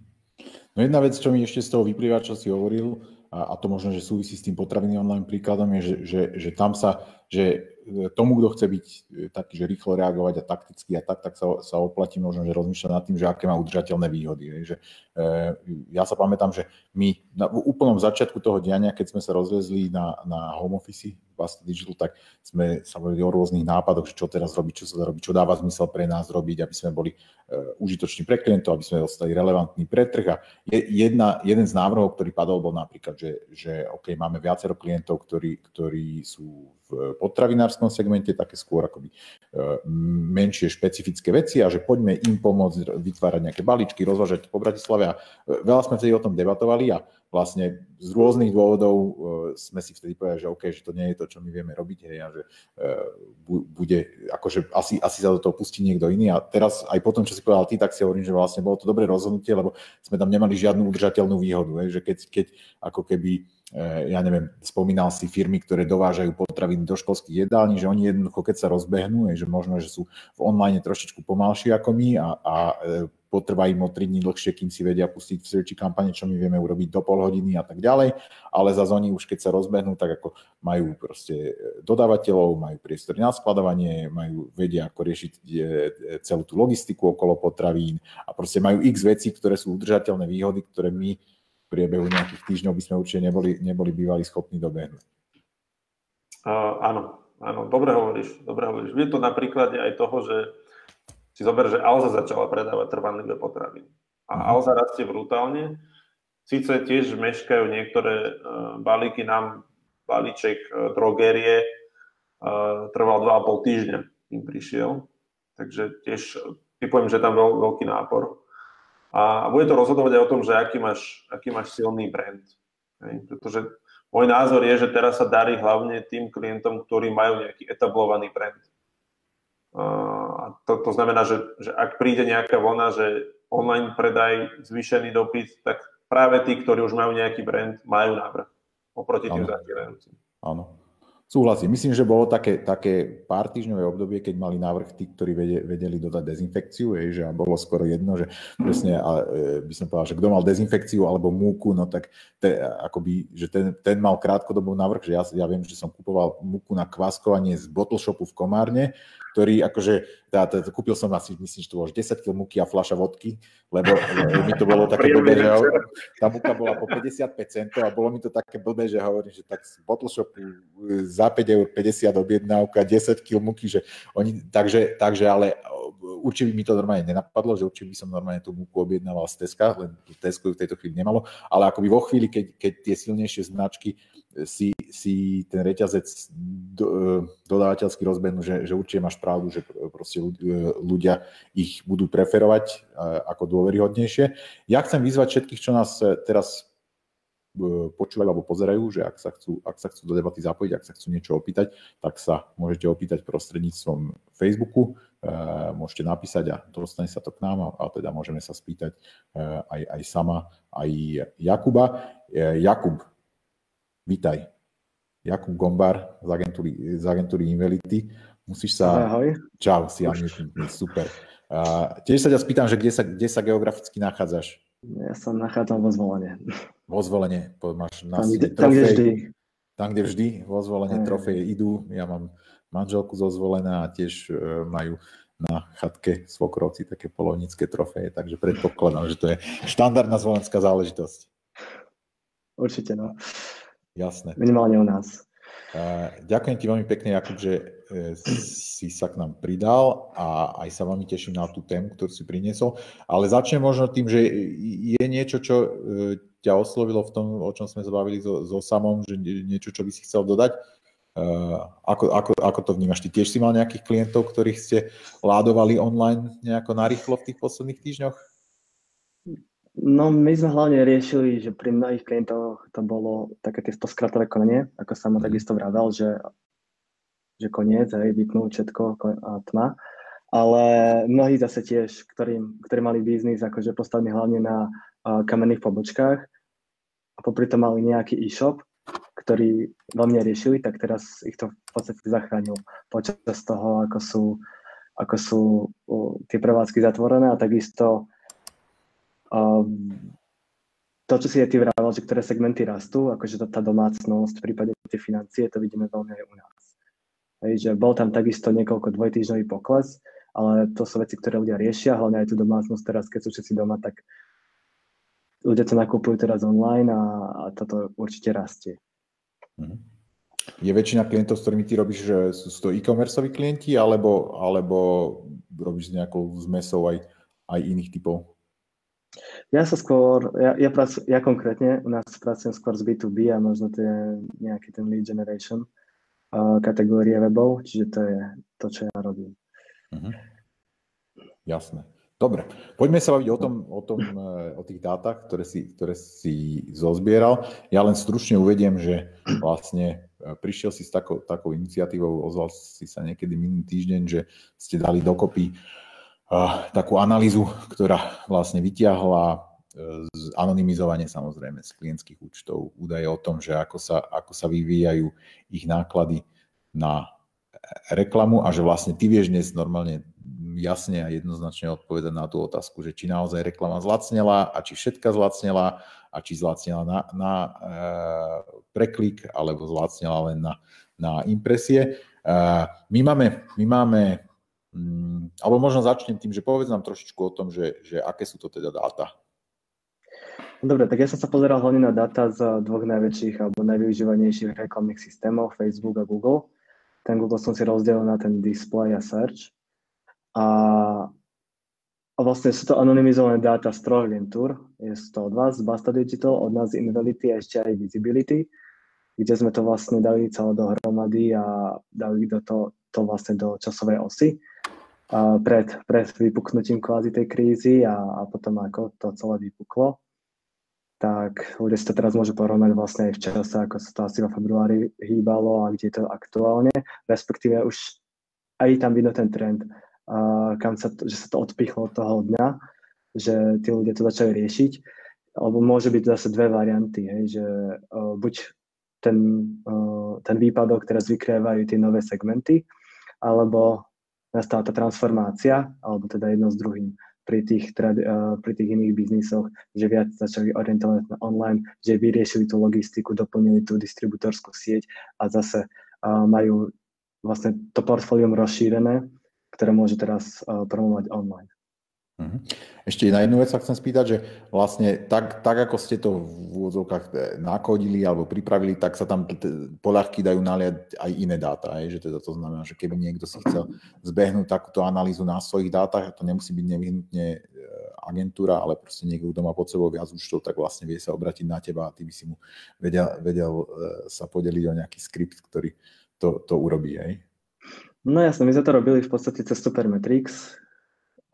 No jedna vec, čo mi ešte z toho vyplýva, čo si hovoril, a, a to možno, že súvisí s tým potravinným online príkladom, je, že, že, že tam sa, že tomu, kto chce byť e, taký, že rýchlo reagovať a takticky a tak, tak sa, sa oplatí možno, že rozmýšľať nad tým, že aké má udržateľné výhody. Že, e, ja sa pamätám, že my na, úplnom začiatku toho diania, keď sme sa rozvezli na, na home office Basta Digital, tak sme sa bavili o rôznych nápadoch, čo teraz robiť, čo sa dá robiť, čo dáva zmysel pre nás robiť, aby sme boli užitoční pre klientov, aby sme dostali relevantný pre trh. A jedna, jeden z návrhov, ktorý padol, bol napríklad, že, že OK, máme viacero klientov, ktorí, ktorí sú v potravinárskom segmente, také skôr akoby e, menšie špecifické veci a že poďme im pomôcť vytvárať nejaké balíčky, rozvážať po Bratislave a e, veľa sme vtedy o tom debatovali a vlastne z rôznych dôvodov e, sme si vtedy povedali, že OK, že to nie je to, čo my vieme robiť hej, a že bude, akože asi, asi sa do toho pustí niekto iný. A teraz aj po tom, čo si povedal ty, tak si hovorím, že vlastne bolo to dobré rozhodnutie, lebo sme tam nemali žiadnu udržateľnú výhodu, hej, že keď, keď ako keby Eh, ja neviem, spomínal si firmy, ktoré dovážajú potraviny do školských jedální, že oni jednoducho, keď sa rozbehnú, je, že možno, že sú v online trošičku pomalší ako my a, a potrvá im o 3 dní dlhšie, kým si vedia pustiť v searchi kampane, čo my vieme urobiť do pol hodiny a tak ďalej, ale za oni už keď sa rozbehnú, tak ako majú proste eh, dodávateľov, majú priestory na skladovanie, majú, vedia ako riešiť celú tú logistiku okolo potravín a proste majú x vecí, ktoré sú udržateľné výhody, ktoré my priebehu nejakých týždňov by sme určite neboli, neboli bývali schopní dobehnúť. Uh, áno, áno, dobre hovoríš, dobre hovoríš. Je to na príklade aj toho, že si zober, že Alza začala predávať trvanlivé potraviny. A mhm. Alza rastie brutálne. Sice tiež meškajú niektoré uh, balíky, nám balíček uh, drogerie uh, trval 2,5 týždňa, im prišiel. Takže tiež typujem, že tam veľ, veľký nápor. A bude to rozhodovať aj o tom, že aký máš, aký máš silný brand. Hej? Pretože môj názor je, že teraz sa darí hlavne tým klientom, ktorí majú nejaký etablovaný brand. A to, to znamená, že, že ak príde nejaká vlna, že online predaj, zvýšený dopyt, tak práve tí, ktorí už majú nejaký brand, majú návrh oproti tým zatierajúcim. Áno. Súhlasím. Myslím, že bolo také, také pár týždňové obdobie, keď mali návrh tí, ktorí vedeli dodať dezinfekciu, je, že bolo skoro jedno, že presne, a, e, by som povedal, že kto mal dezinfekciu alebo múku, no tak te, akoby, že ten, ten mal krátkodobý návrh, že ja, ja viem, že som kupoval múku na kváskovanie z bottle shopu v Komárne, ktorý akože, tá, tá, kúpil som asi, myslím, že to bolo 10 kg múky a flaša vodky, lebo, lebo mi to bolo také blbé, že tá múka bola po 55 centov a bolo mi to také blbé, že hovorím, že tak z bottle shopu za 5 eur 50 objednávka, 10 kg múky, že oni, takže, takže ale určite by mi to normálne nenapadlo, že určite by som normálne tú múku objednával z Teska, len Tesco v tejto chvíli nemalo, ale akoby vo chvíli, keď, keď tie silnejšie značky si, si ten reťazec do, e, dodávateľský rozbehnú, že, že určite máš pravdu, že proste e, ľudia ich budú preferovať ako dôveryhodnejšie. Ja chcem vyzvať všetkých, čo nás teraz počúvajú alebo pozerajú, že ak sa, chcú, ak sa chcú do debaty zapojiť, ak sa chcú niečo opýtať, tak sa môžete opýtať prostredníctvom Facebooku, môžete napísať a dostane sa to k nám a, a teda môžeme sa spýtať aj, aj sama, aj Jakuba. Jakub, Vítaj. Jakub Gombar z agentúry, z agentúry Invelity. Musíš sa... Ahoj. Čau, si super. Uh, tiež sa ťa spýtam, že kde sa, kde sa geograficky nachádzaš? Ja sa nachádzam vo zvolenie. Vo zvolenie, máš na tam, kde, tam, kde vždy. Tam, kde vždy, vo zvolenie trofeje idú. Ja mám manželku zo zvolená a tiež uh, majú na chatke svokrovci také polovnícke trofeje, takže predpokladám, že to je štandardná zvolenská záležitosť. Určite, no. Jasné. Minimálne u nás. Ďakujem ti veľmi pekne, Jakub, že e, si sa k nám pridal a aj sa veľmi teším na tú tému, ktorú si priniesol. Ale začnem možno tým, že je niečo, čo e, ťa oslovilo v tom, o čom sme sa bavili so, so samom, že niečo, čo by si chcel dodať. E, ako, ako, ako to vnímaš? Ty tiež si mal nejakých klientov, ktorých ste ládovali online nejako narýchlo v tých posledných týždňoch? No my sme hlavne riešili, že pri mnohých klientoch to bolo také tie skratové konanie, ako sa mu mhm. takisto vravel, že, že koniec, hej, vypnúť všetko a tma. Ale mnohí zase tiež, ktorí, ktorí mali biznis akože postavený hlavne na uh, kamenných pobočkách a popri tom mali nejaký e-shop, ktorý veľmi riešili, tak teraz ich to v podstate zachránil počas toho, ako sú, ako sú tie prevádzky zatvorené a takisto to, čo si je ty vravel, že ktoré segmenty rastú, akože tá, tá domácnosť, v prípade tie financie, to vidíme veľmi aj u nás. Hej, že bol tam takisto niekoľko dvojtýždňový pokles, ale to sú veci, ktoré ľudia riešia, hlavne aj tú domácnosť teraz, keď sú všetci doma, tak ľudia to nakupujú teraz online a, a toto určite rastie. Mhm. Je väčšina klientov, s ktorými ty robíš, že sú to e-commerceoví klienti, alebo, alebo robíš s nejakou zmesou aj, aj iných typov ja sa skôr, ja, ja, pracu, ja konkrétne u nás pracujem skôr z B2B a možno to je nejaký ten lead generation uh, kategórie webov, čiže to je to, čo ja robím. Uh-huh. Jasné. Dobre, poďme sa baviť o tom, o, tom, e, o tých dátach, ktoré si, ktoré si zozbieral. Ja len stručne uvediem, že vlastne e, prišiel si s takou, takou iniciatívou, ozval si sa niekedy minulý týždeň, že ste dali dokopy uh, takú analýzu, ktorá vlastne vyťahla e, z anonymizovanie samozrejme z klientských účtov údaje o tom, že ako sa, ako sa vyvíjajú ich náklady na reklamu a že vlastne ty vieš dnes normálne jasne a jednoznačne odpovedať na tú otázku, že či naozaj reklama zlacnela a či všetka zlacnela a či zlacnela na, na e, preklik alebo zlacnela len na, na impresie. E, my, máme, my máme Mm, alebo možno začnem tým, že povedz nám trošičku o tom, že, že aké sú to teda dáta. Dobre, tak ja som sa pozeral hlavne na dáta z dvoch najväčších alebo najvyužívanejších reklamných systémov, Facebook a Google. Ten Google som si rozdelil na ten display a search. A, a vlastne sú to anonymizované dáta z troch agentúr. Je to od vás, z Basta Digital, od nás Invality a ešte aj Visibility, kde sme to vlastne dali celé dohromady a dali do to, to vlastne do časovej osy pred, pred vypuknutím kvázi tej krízy a, a potom ako to celé vypuklo, tak ľudia si to teraz môžu porovnať vlastne aj v čase, ako sa to asi vo februári hýbalo a kde je to aktuálne, respektíve už aj tam vidno ten trend, kam sa že sa to odpichlo od toho dňa, že tí ľudia to začali riešiť, alebo môže byť zase dve varianty, hej, že buď ten, ten výpadok, teraz vykrývajú tie nové segmenty, alebo nastala tá transformácia, alebo teda jedno s druhým. Pri tých, pri tých iných biznisoch, že viac začali orientovať na online, že vyriešili tú logistiku, doplnili tú distributorskú sieť a zase majú vlastne to portfólium rozšírené, ktoré môže teraz uh, promovať online. Mhm. Ešte na jednu vec sa chcem spýtať, že vlastne tak, tak ako ste to v úvodzovkách e, nakodili alebo pripravili, tak sa tam poľahky dajú naliať aj iné dáta. Je? Že teda to znamená, že keby niekto si chcel zbehnúť takúto analýzu na svojich dátach, to nemusí byť nevyhnutne e, agentúra, ale proste niekto, kto má pod sebou viac účtov, tak vlastne vie sa obratiť na teba a ty by si mu vedel, vedel e, sa podeliť o nejaký skript, ktorý to, to urobí. Hej? No jasne, my sme to robili v podstate cez Supermetrix,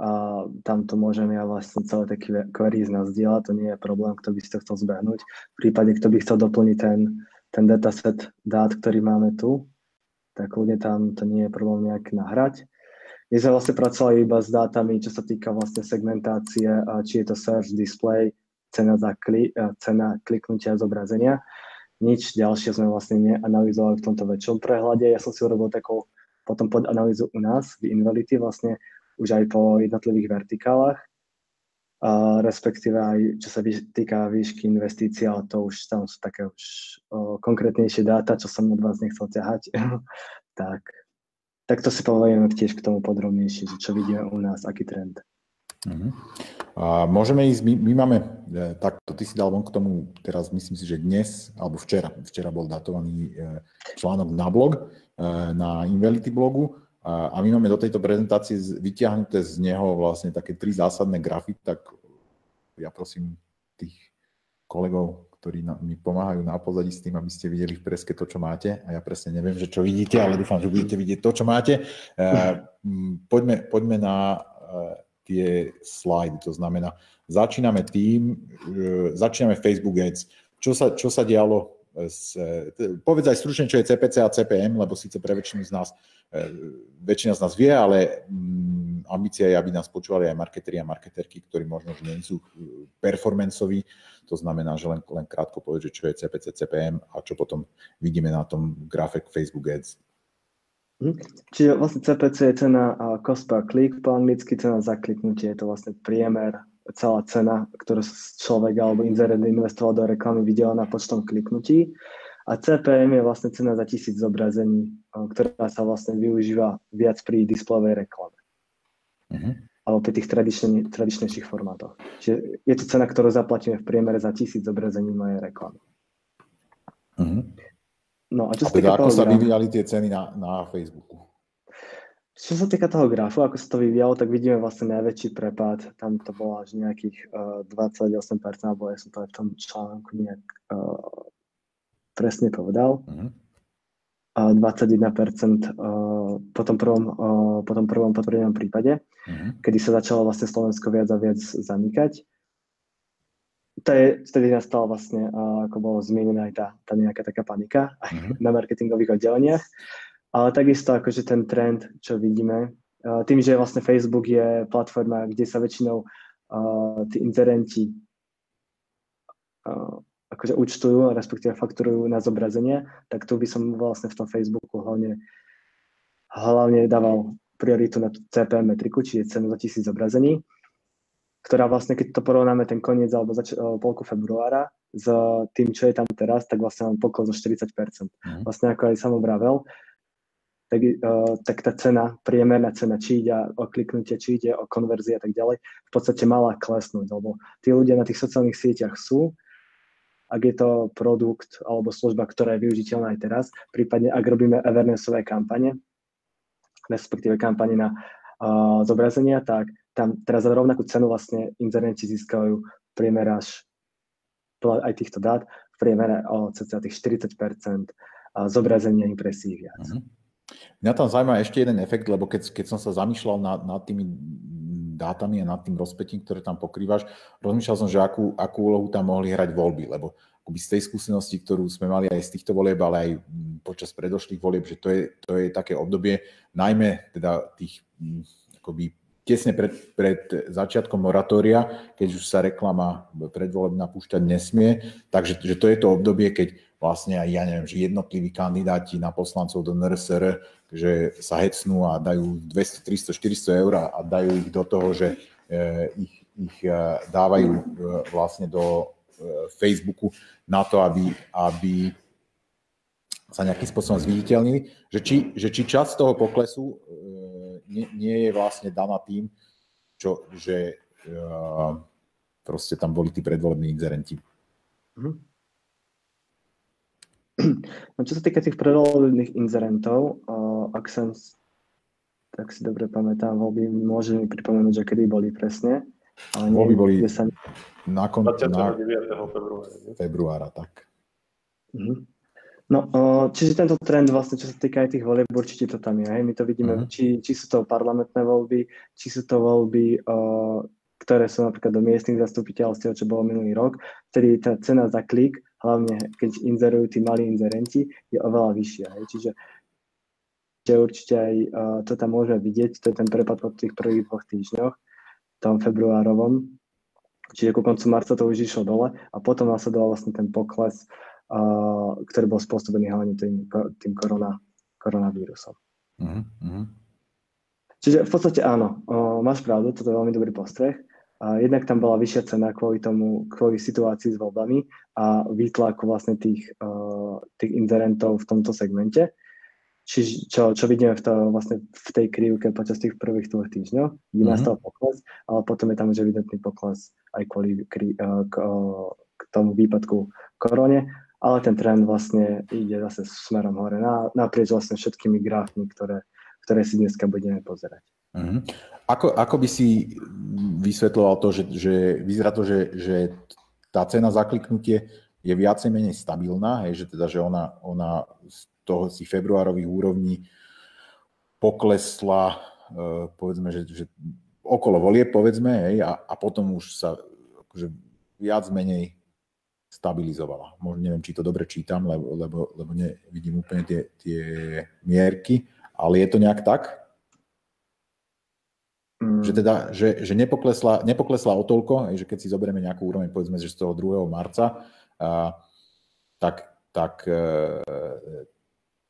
a tam to môžem ja vlastne celé query z nás dielať, to nie je problém, kto by si to chcel zbehnúť. V prípade, kto by chcel doplniť ten, ten dataset dát, ktorý máme tu, tak ľudia tam to nie je problém nejak nahrať. My sme vlastne pracovali iba s dátami, čo sa týka vlastne segmentácie, či je to search, display, cena, za kli, cena kliknutia zobrazenia. Nič ďalšie sme vlastne neanalizovali v tomto väčšom prehľade. Ja som si urobil takú potom pod analýzu u nás v Invality vlastne už aj po jednotlivých vertikálach, a respektíve aj čo sa týka výšky investícií, ale to už tam sú také už o, konkrétnejšie dáta, čo som od vás nechcel ťahať, tak, tak to si povieme tiež k tomu podrobnejšie, čo vidíme u nás, aký trend. Uh-huh. Môžeme ísť, my, my máme, e, takto ty si dal von k tomu, teraz myslím si, že dnes, alebo včera, včera bol datovaný e, článok na blog, e, na Invality blogu, a, my máme do tejto prezentácie vyťahnuté z neho vlastne také tri zásadné grafy, tak ja prosím tých kolegov, ktorí na, mi pomáhajú na pozadí s tým, aby ste videli v preske to, čo máte. A ja presne neviem, že čo vidíte, ale dúfam, že budete vidieť to, čo máte. Poďme, poďme na tie slajdy. To znamená, začíname tým, e, začíname Facebook Ads. Čo sa, čo sa dialo s, povedz aj stručne, čo je CPC a CPM, lebo síce pre väčšinu z nás E, väčšina z nás vie, ale mm, ambícia je, aby nás počúvali aj marketeri a marketerky, ktorí možno nie sú e, performanceoví. To znamená, že len, len krátko povedať, že čo je CPC, CPM a čo potom vidíme na tom grafe Facebook Ads. Mhm. Čiže vlastne CPC je cena cost per click, po anglicky cena za kliknutie, je to vlastne priemer, celá cena, ktorú človek alebo inzerent investoval do reklamy, videl na počtom kliknutí. A CPM je vlastne cena za tisíc zobrazení, ktorá sa vlastne využíva viac pri displejovej reklame. Uh-huh. Alebo pri tých tradične, tradičnejších formátoch. Čiže je to cena, ktorú zaplatíme v priemere za tisíc zobrazení mojej reklamy. Uh-huh. No a čo a sa teda ako sa vyvíjali tie ceny na, na Facebooku? Čo sa týka toho grafu, ako sa to vyvíjalo, tak vidíme vlastne najväčší prepad. Tam to bolo až nejakých uh, 28%, alebo ja som to aj v tom článku nejak uh, presne povedal. Uh-huh. A 21% po tom prvom, po tom prvom potvrdenom prípade, uh-huh. kedy sa začalo vlastne Slovensko viac a viac zanikať. To je, vtedy nastala vlastne, ako bolo zmienená aj tá, tá nejaká taká panika uh-huh. na marketingových oddeleniach. Ale takisto akože ten trend, čo vidíme, tým, že vlastne Facebook je platforma, kde sa väčšinou uh, tí inzerenti uh, akože účtujú, respektíve fakturujú na zobrazenie, tak tu by som vlastne v tom Facebooku hlavne, hlavne dával prioritu na CPM metriku, čiže cenu za tisíc zobrazení, ktorá vlastne, keď to porovnáme ten koniec alebo zač- polku februára s tým, čo je tam teraz, tak vlastne mám pokol zo 40%. Mm. Vlastne ako aj som vravel, tak, uh, tak tá cena, priemerná cena, či ide o kliknutie, či ide o konverzie a tak ďalej, v podstate mala klesnúť, lebo tí ľudia na tých sociálnych sieťach sú, ak je to produkt alebo služba, ktorá je využiteľná aj teraz, prípadne ak robíme awarenessové kampane, respektíve kampane na uh, zobrazenia, tak tam teraz za rovnakú cenu vlastne inzerenti získajú priemer až aj týchto dát v priemere o cca tých 40 zobrazenia impresí viac. Uh-huh. Mňa tam zaujíma ešte jeden efekt, lebo keď, keď som sa zamýšľal nad, nad tými dátami a nad tým rozpetím, ktoré tam pokrývaš. Rozmýšľal som, že akú, akú úlohu tam mohli hrať voľby, lebo akoby z tej skúsenosti, ktorú sme mali aj z týchto volieb, ale aj počas predošlých volieb, že to je, to je také obdobie, najmä teda tých akoby tesne pred, pred začiatkom moratória, keď už sa reklama predvolebná púšťať nesmie. Takže že to je to obdobie, keď vlastne aj, ja neviem, že jednotliví kandidáti na poslancov do NRSR, že sa hecnú a dajú 200, 300, 400 eur a dajú ich do toho, že ich, ich dávajú vlastne do Facebooku na to, aby, aby sa nejakým spôsobom zviditeľnili, že či, že či časť toho poklesu nie, nie je vlastne daná tým, čo, že uh, proste tam boli tí predvolební inzerenti. Mhm. No, čo sa týka tých predvolebných inzerentov, uh, ak som tak si dobre pamätám, voľby môže mi pripomenúť, že kedy boli presne. Ale voľby boli sa... na konci na... februára. Februára, tak. Uh-huh. No, čiže tento trend vlastne, čo sa týka aj tých volieb, určite to tam je. Hej? My to vidíme, uh-huh. či, či sú to parlamentné voľby, či sú to voľby, uh, ktoré sú napríklad do miestnych zastupiteľstiev, čo bolo minulý rok, vtedy tá cena za klik, hlavne keď inzerujú tí malí inzerenti, je oveľa vyššia. Hej? Čiže že určite aj uh, to tam môžeme vidieť, to je ten prepad po tých prvých dvoch týždňoch, tom februárovom, čiže ku koncu marca to už išlo dole a potom nasledoval vlastne ten pokles ktorý bol spôsobený hlavne tým, tým korona, koronavírusom. Uh-huh. Čiže v podstate áno, o, máš pravdu, toto je veľmi dobrý postreh. A jednak tam bola vyššia cena kvôli tomu, kvôli situácii s voľbami a výtlaku vlastne tých, uh, tých inzerentov v tomto segmente. Čiže čo, čo vidíme v, to, vlastne v tej krivke počas tých prvých dvoch týždňov, kde mm-hmm. nastal pokles, ale potom je tam už evidentný pokles aj kvôli kri, uh, k, uh, k tomu výpadku korone ale ten trend vlastne ide zase smerom hore naprieč vlastne všetkými grafmi, ktoré, ktoré si dneska budeme pozerať. Mm-hmm. Ako, ako by si vysvetloval to, že, že vyzerá to, že, že tá cena za kliknutie je viacej menej stabilná, hej, že teda, že ona, ona z toho si februárových úrovní poklesla, uh, povedzme, že, že okolo volie, povedzme, hej, a, a potom už sa akože viac menej stabilizovala. Možno neviem, či to dobre čítam, lebo, lebo, lebo nevidím úplne tie, tie mierky, ale je to nejak tak? Mm. Že teda, že, že nepoklesla, nepoklesla o toľko, že keď si zoberieme nejakú úroveň, povedzme, že z toho 2. marca, a, tak, tak e,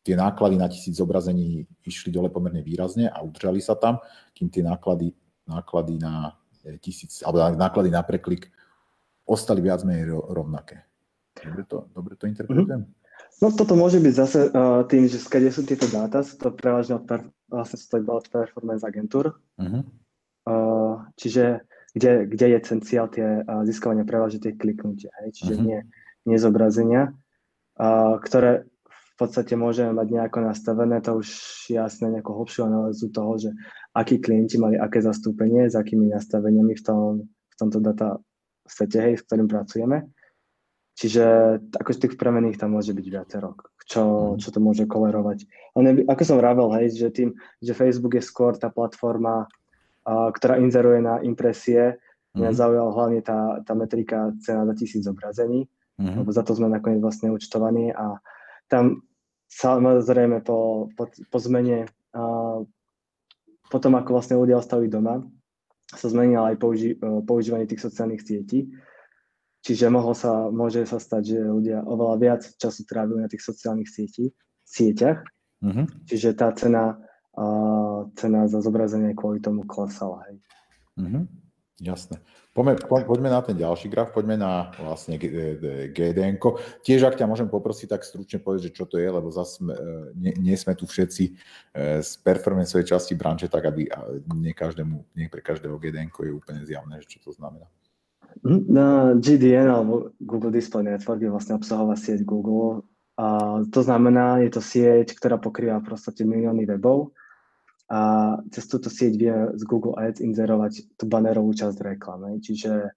tie náklady na tisíc zobrazení išli dole pomerne výrazne a udržali sa tam, kým tie náklady, náklady na tisíc, alebo náklady na preklik ostali viac menej rovnaké. Dobre to, dobre to interpretujem? No toto môže byť zase uh, tým, že skade sú tieto dáta, sú to prevažne od, per, vlastne sú to iba od performance agentúr. Uh-huh. Uh, čiže kde, kde je ten cieľ tie uh, získavania prevažne tie kliknutia, hej? čiže uh-huh. nie, nie zobrazenia, uh, ktoré v podstate môžeme mať nejako nastavené, to už jasne nejakú hlbšiu analýzu toho, že akí klienti mali aké zastúpenie, s akými nastaveniami v, tom, v tomto data sete, hej, s ktorým pracujeme. Čiže ako tých premených tam môže byť viacero, čo, mhm. čo to môže kolerovať. Ale ako som vravel, hej, že tým, že Facebook je skôr tá platforma, a, ktorá inzeruje na impresie, mňa mm. zaujala hlavne tá, tá metrika cena za tisíc zobrazení, mm. lebo za to sme nakoniec vlastne účtovaní a tam samozrejme po, po, po zmene, a, potom ako vlastne ľudia ostali doma, sa zmenilo aj použi- e, používanie tých sociálnych sietí. Čiže mohlo sa, môže sa stať, že ľudia oveľa viac času trávajú na tých sociálnych sietí, sieťach. Mm-hmm. Čiže tá cena, uh, cena za zobrazenie kvôli tomu klesala. Hej. Mm-hmm. Jasné. Poďme, poďme na ten ďalší graf, poďme na vlastne GDN. Tiež, ak ťa môžem poprosiť, tak stručne povedať, že čo to je, lebo zase nie, nie sme tu všetci e, z performanceovej časti branže, tak aby nie, každému, nie pre každého GDN je úplne zjavné, že čo to znamená. Na GDN alebo Google Display Network je vlastne obsahová sieť Google. A to znamená, je to sieť, ktorá pokrýva v podstate milióny webov a cez túto sieť vie z Google Ads inzerovať tú banerovú časť reklamy. Čiže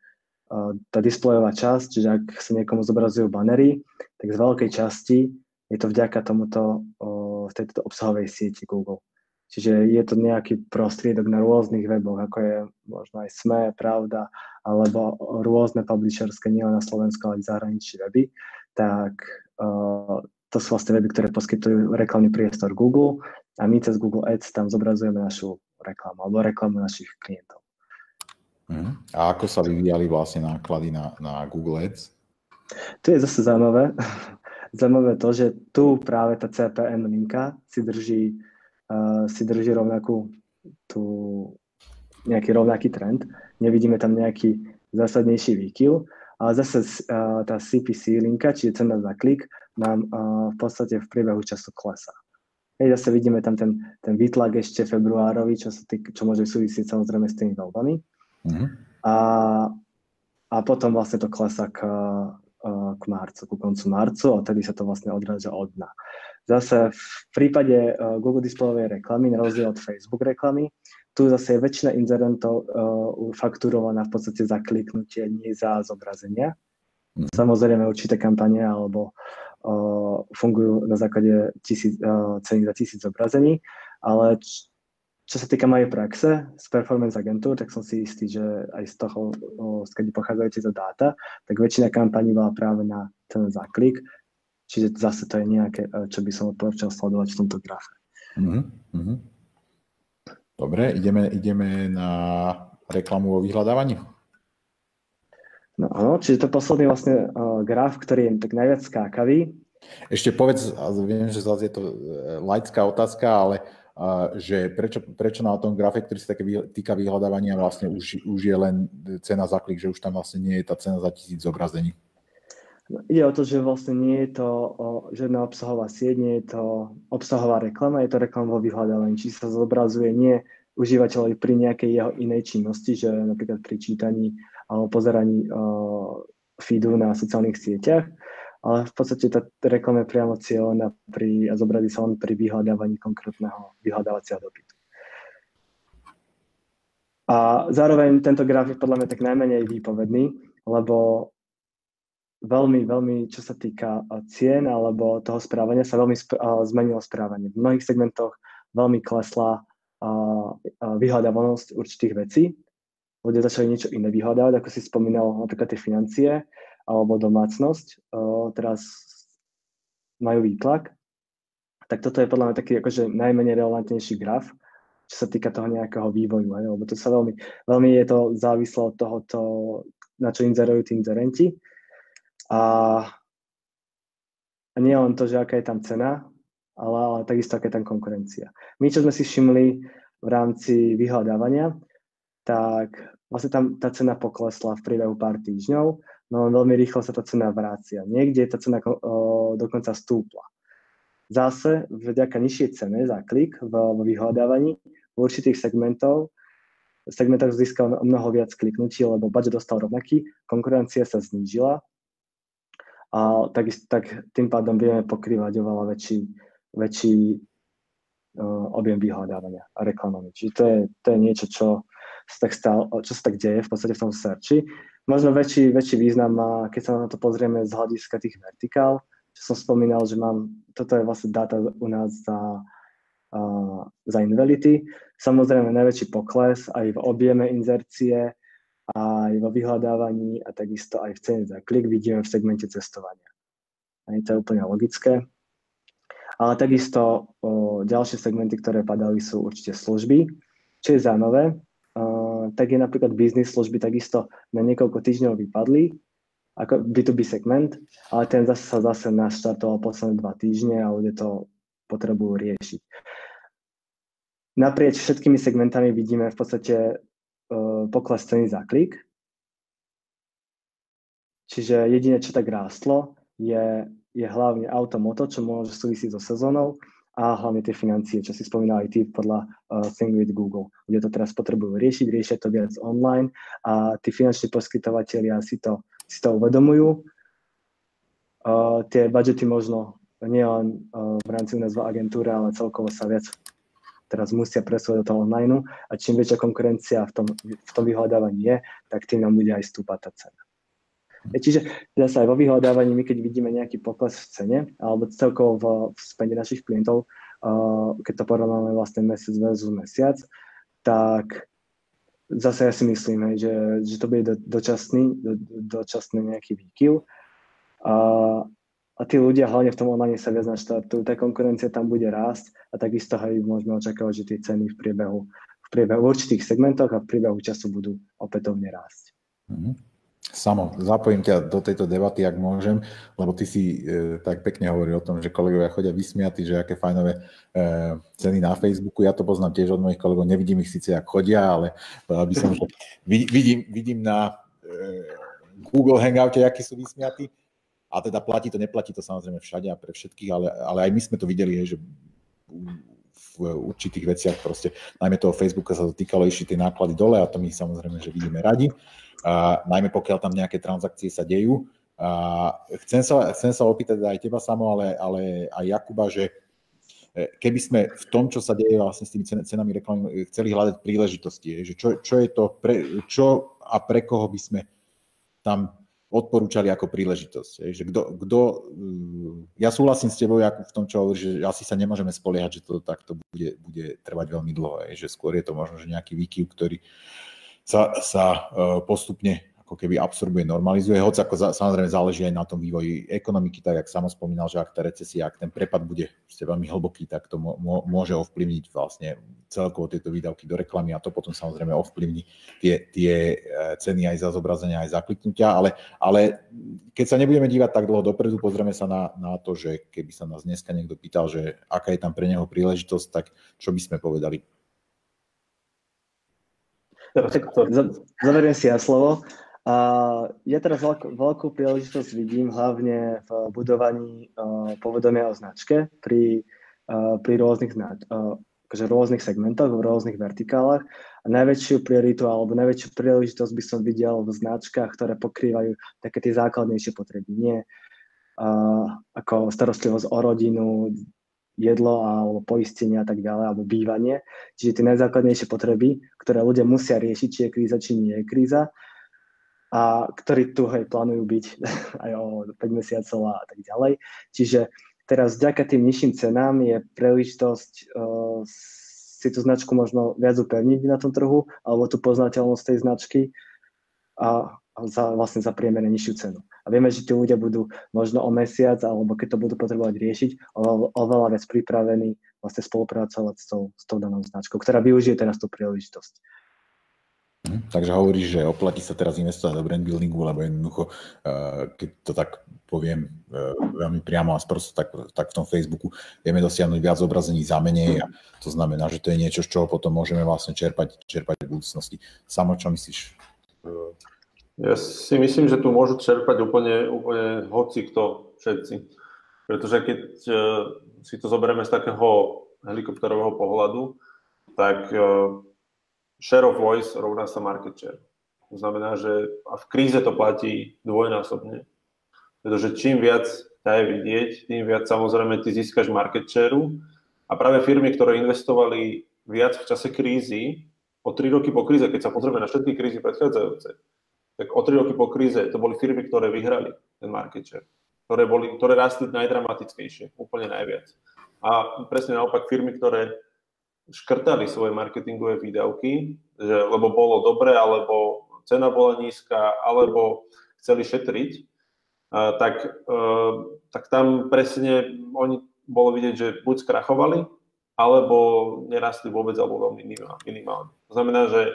tá displejová časť, čiže ak sa niekomu zobrazujú banery, tak z veľkej časti je to vďaka tomuto v tejto obsahovej sieti Google. Čiže je to nejaký prostriedok na rôznych weboch, ako je možno aj SME, Pravda, alebo rôzne publisherské, nielen na Slovensku, ale aj zahraničí weby, tak uh, to sú vlastne weby, ktoré poskytujú reklamný priestor Google a my cez Google Ads tam zobrazujeme našu reklamu alebo reklamu našich klientov. Uh-huh. A ako sa vyvíjali vlastne náklady na, na Google Ads? To je zase zaujímavé. zaujímavé to, že tu práve tá CPM linka si drží, uh, si drží rovnakú tú, nejaký rovnaký trend. Nevidíme tam nejaký zásadnejší výkyv. Ale zase uh, tá CPC linka, čiže cena za klik, nám v podstate v priebehu času klesá. Hej, zase vidíme tam ten, ten výtlak ešte februárový, čo, sa tý, čo môže súvisieť samozrejme s tými voľbami. Mm-hmm. A, a potom vlastne to klesá k, k marcu, ku koncu marcu a tedy sa to vlastne odráža od dna. Zase v prípade Google Displayovej reklamy, na rozdiel od Facebook reklamy, tu zase je väčšina inzerentov uh, fakturovaná v podstate za kliknutie, nie za zobrazenia. Mm. Samozrejme určité kampane alebo fungujú na základe tisíc, ceny za tisíc zobrazení, ale čo sa týka mojej praxe z performance agentúr, tak som si istý, že aj z toho, skedy pochádzajú tieto dáta, tak väčšina kampaní bola práve na ten záklik, čiže zase to je nejaké, e, čo by som odporúčal sledovať v tomto grafe. Mm-hmm. Dobre, ideme, ideme na reklamu o vyhľadávaní. No áno, čiže to posledný vlastne uh, graf, ktorý je tak najviac skákavý. Ešte povedz, viem, že zase je to e, laická otázka, ale uh, že prečo, prečo na tom grafe, ktorý sa také týka vyhľadávania, vlastne už, už je len cena za klik, že už tam vlastne nie je tá cena za tisíc zobrazení? No, ide o to, že vlastne nie je to o, žiadna obsahová sieť, nie je to obsahová reklama, je to reklama vo vyhľadávaní. Či sa zobrazuje nie užívateľovi pri nejakej jeho inej činnosti, že napríklad pri čítaní pozeraní feedu na sociálnych sieťach, ale v podstate tá reklama je priamo cieľená pri, a zobrazí sa len pri vyhľadávaní konkrétneho vyhľadávacieho dopytu. A zároveň tento graf je podľa mňa tak najmenej výpovedný, lebo veľmi, veľmi, čo sa týka cien alebo toho správania, sa veľmi sp- zmenilo správanie. V mnohých segmentoch veľmi klesla vyhľadávanosť určitých vecí ľudia začali niečo iné vyhľadávať, ako si spomínal, napríklad tie financie alebo domácnosť, teraz majú výtlak, tak toto je podľa mňa taký akože najmenej relevantnejší graf, čo sa týka toho nejakého vývoju, lebo to sa veľmi, veľmi je to závislé od toho, to, na čo inzerujú tí inzerenti. A, a nie len to, že aká je tam cena, ale, ale takisto aká je tam konkurencia. My, čo sme si všimli v rámci vyhľadávania, tak vlastne tam tá cena poklesla v priebehu pár týždňov, no veľmi rýchlo sa tá cena vrácia. Niekde tá cena o, dokonca stúpla. Zase vďaka nižšej cene za klik v, v vyhľadávaní v určitých segmentov segmentoch získal mnoho viac kliknutí, lebo budget dostal rovnaký, konkurencia sa znížila a tak, tak tým pádom vieme pokrývať oveľa väčší, väčší uh, objem vyhľadávania a reklamový. Čiže to je, to je niečo, čo sa tak stal, čo sa tak deje v podstate v tom searchi. Možno väčší, väčší význam má, keď sa na to pozrieme z hľadiska tých vertikál, čo som spomínal, že mám, toto je vlastne data u nás za, uh, za Invality. Samozrejme najväčší pokles aj v objeme inzercie, aj vo vyhľadávaní a takisto aj v cene za klik vidíme v segmente cestovania. Aj to je úplne logické. Ale takisto o, ďalšie segmenty, ktoré padali, sú určite služby. Čo je zaujímavé, tak je napríklad biznis služby takisto na niekoľko týždňov vypadli, ako B2B segment, ale ten zase sa zase naštartoval posledné dva týždne a ľudia to potrebujú riešiť. Naprieč všetkými segmentami vidíme v podstate uh, pokles ceny za klik. Čiže jediné, čo tak rástlo, je, je hlavne automoto, čo môže súvisieť so sezónou a hlavne tie financie, čo si spomínal aj ty podľa uh, Thing with Google. Ľudia to teraz potrebujú riešiť, riešia to viac online a tí finanční poskytovateľia si to, si to uvedomujú. Uh, tie budžety možno nielen uh, v rámci u nás v agentúre, ale celkovo sa viac teraz musia presúvať do toho online a čím väčšia konkurencia v tom, v tom vyhľadávaní je, tak tým nám bude aj stúpať tá cena. Čiže zase aj vo vyhľadávaní, my keď vidíme nejaký pokles v cene, alebo celkovo v, v spende našich klientov, uh, keď to porovnáme vlastne mesiac versus mesiac, tak zase ja si myslím, že, že to bude do, dočasný, do, dočasný nejaký výkyv. A, a tí ľudia hlavne v tom online sa viac naštartujú, tá konkurencia tam bude rásť a takisto aj môžeme očakávať, že tie ceny v priebehu, v priebehu v určitých segmentoch a v priebehu času budú opätovne rásť. Mm-hmm. Samo, zapojím ťa do tejto debaty, ak môžem, lebo ty si e, tak pekne hovoril o tom, že kolegovia chodia vysmiatí, že aké fajnové e, ceny na Facebooku. Ja to poznám tiež od mojich kolegov, nevidím ich síce, ak chodia, ale by som, že vidím, vidím na e, Google Hangoute, akí sú vysmiatí. A teda platí to, neplatí to samozrejme všade a pre všetkých, ale, ale aj my sme to videli, že v určitých veciach proste, najmä toho Facebooka sa to týkalo, išli tie náklady dole a to my samozrejme, že vidíme radi a najmä pokiaľ tam nejaké transakcie sa dejú. A chcem, sa, chcem sa opýtať aj teba samo, ale, ale aj Jakuba, že e, keby sme v tom, čo sa deje vlastne s tými cenami reklamy, chceli hľadať príležitosti, že čo, čo je to, pre, čo a pre koho by sme tam odporúčali ako príležitosť. Že kdo, kdo, mm, ja súhlasím s tebou Jakub, v tom, čo hovoríš, že asi sa nemôžeme spoliehať, že to takto bude, bude trvať veľmi dlho. Že skôr je to možno že nejaký výkyv, ktorý sa, sa e, postupne ako keby absorbuje, normalizuje, hoci ako za, samozrejme záleží aj na tom vývoji ekonomiky, tak jak samo spomínal, že ak tá recesia, ak ten prepad bude ste veľmi hlboký, tak to môže ovplyvniť vlastne celkovo tieto výdavky do reklamy a to potom samozrejme ovplyvní tie, tie e, ceny aj za zobrazenia, aj za kliknutia, ale, ale keď sa nebudeme dívať tak dlho dopredu, pozrieme sa na, na to, že keby sa nás dneska niekto pýtal, že aká je tam pre neho príležitosť, tak čo by sme povedali? Tak zaberiem si ja slovo. A ja teraz veľkú, veľkú príležitosť vidím hlavne v budovaní uh, povedomia o značke pri, uh, pri rôznych, uh, rôznych segmentoch, v rôznych vertikálach. A najväčšiu prioritu alebo najväčšiu príležitosť by som videl v značkách, ktoré pokrývajú také tie základnejšie potreby. Nie uh, ako starostlivosť o rodinu, jedlo alebo poistenie a tak ďalej, alebo bývanie. Čiže tie najzákladnejšie potreby, ktoré ľudia musia riešiť, či je kríza, či nie je kríza a ktorí tu hej, plánujú byť aj o 5 mesiacov a tak ďalej. Čiže teraz vďaka tým nižším cenám je príležitosť uh, si tú značku možno viac upevniť na tom trhu, alebo tú poznateľnosť tej značky a, za, vlastne za priemerne nižšiu cenu a vieme, že tí ľudia budú možno o mesiac, alebo keď to budú potrebovať riešiť, oveľa, oveľa viac pripravení vlastne spolupracovať s tou, s tou danou značkou, ktorá využije teraz tú príležitosť. Hm, takže hovoríš, že oplatí sa teraz investovať do brand buildingu, lebo jednoducho, uh, keď to tak poviem uh, veľmi priamo a sprosto, tak, tak v tom Facebooku vieme dosiahnuť viac zobrazení za menej a to znamená, že to je niečo, z čoho potom môžeme vlastne čerpať, čerpať v budúcnosti. Samo, čo myslíš? Ja si myslím, že tu môžu čerpať úplne, úplne hoci kto, všetci. Pretože keď uh, si to zoberieme z takého helikopterového pohľadu, tak share of voice rovná sa market share. To znamená, že a v kríze to platí dvojnásobne. Pretože čím viac ťa je vidieť, tým viac samozrejme ty získaš market share. A práve firmy, ktoré investovali viac v čase krízy, o 3 roky po kríze, keď sa pozrieme na všetky krízy predchádzajúce, tak o tri roky po kríze to boli firmy, ktoré vyhrali ten market share, ktoré, boli, ktoré rastli najdramatickejšie, úplne najviac. A presne naopak firmy, ktoré škrtali svoje marketingové výdavky, že, lebo bolo dobre, alebo cena bola nízka, alebo chceli šetriť, tak, e, tak tam presne oni bolo vidieť, že buď skrachovali, alebo nerastli vôbec, alebo veľmi minimálne. To znamená, že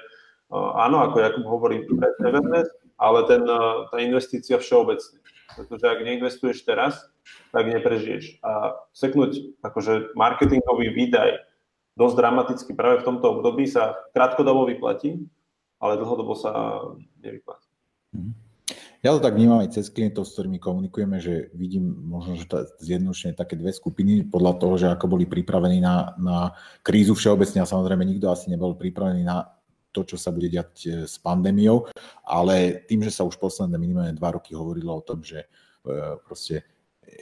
áno, ako Jakub hovorí, awareness, ale ten, tá investícia všeobecne. Pretože ak neinvestuješ teraz, tak neprežiješ. A seknúť akože marketingový výdaj dosť dramaticky práve v tomto období sa krátkodobo vyplatí, ale dlhodobo sa nevyplatí. Mhm. Ja to tak vnímam aj cez klientov, s ktorými komunikujeme, že vidím možno, že zjednodušene také dve skupiny podľa toho, že ako boli pripravení na, na krízu všeobecne a samozrejme nikto asi nebol pripravený na to, čo sa bude diať e, s pandémiou, ale tým, že sa už posledné minimálne dva roky hovorilo o tom, že e, proste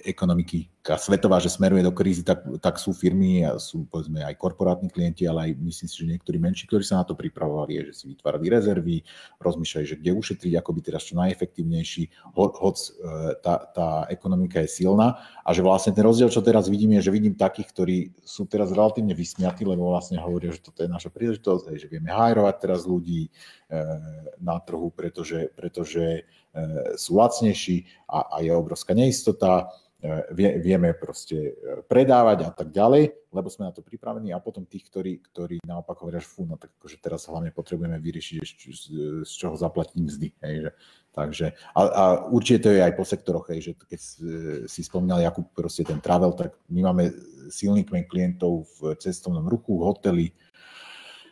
ekonomiky svetová, že smeruje do krízy, tak, tak sú firmy a sú povedzme aj korporátni klienti, ale aj myslím si, že niektorí menší, ktorí sa na to pripravovali, že si vytvárali rezervy, rozmýšľali, že kde ušetriť, ako by teraz čo najefektívnejší, ho, hoc e, tá, tá ekonomika je silná. A že vlastne ten rozdiel, čo teraz vidím, je, že vidím takých, ktorí sú teraz relatívne vysmiatí, lebo vlastne hovoria, že toto je naša príležitosť, že vieme hajrovať teraz ľudí e, na trhu, pretože, pretože e, sú lacnejší a, a je obrovská neistota vie, vieme proste predávať a tak ďalej, lebo sme na to pripravení a potom tých, ktorí, ktorí naopak hovoria, že fú, no tak akože teraz hlavne potrebujeme vyriešiť, z, čoho zaplatiť mzdy. Hej, že, takže, a, a určite to je aj po sektoroch, hej, že keď si spomínal Jakub proste ten travel, tak my máme silný kmen klientov v cestovnom ruchu, hotely,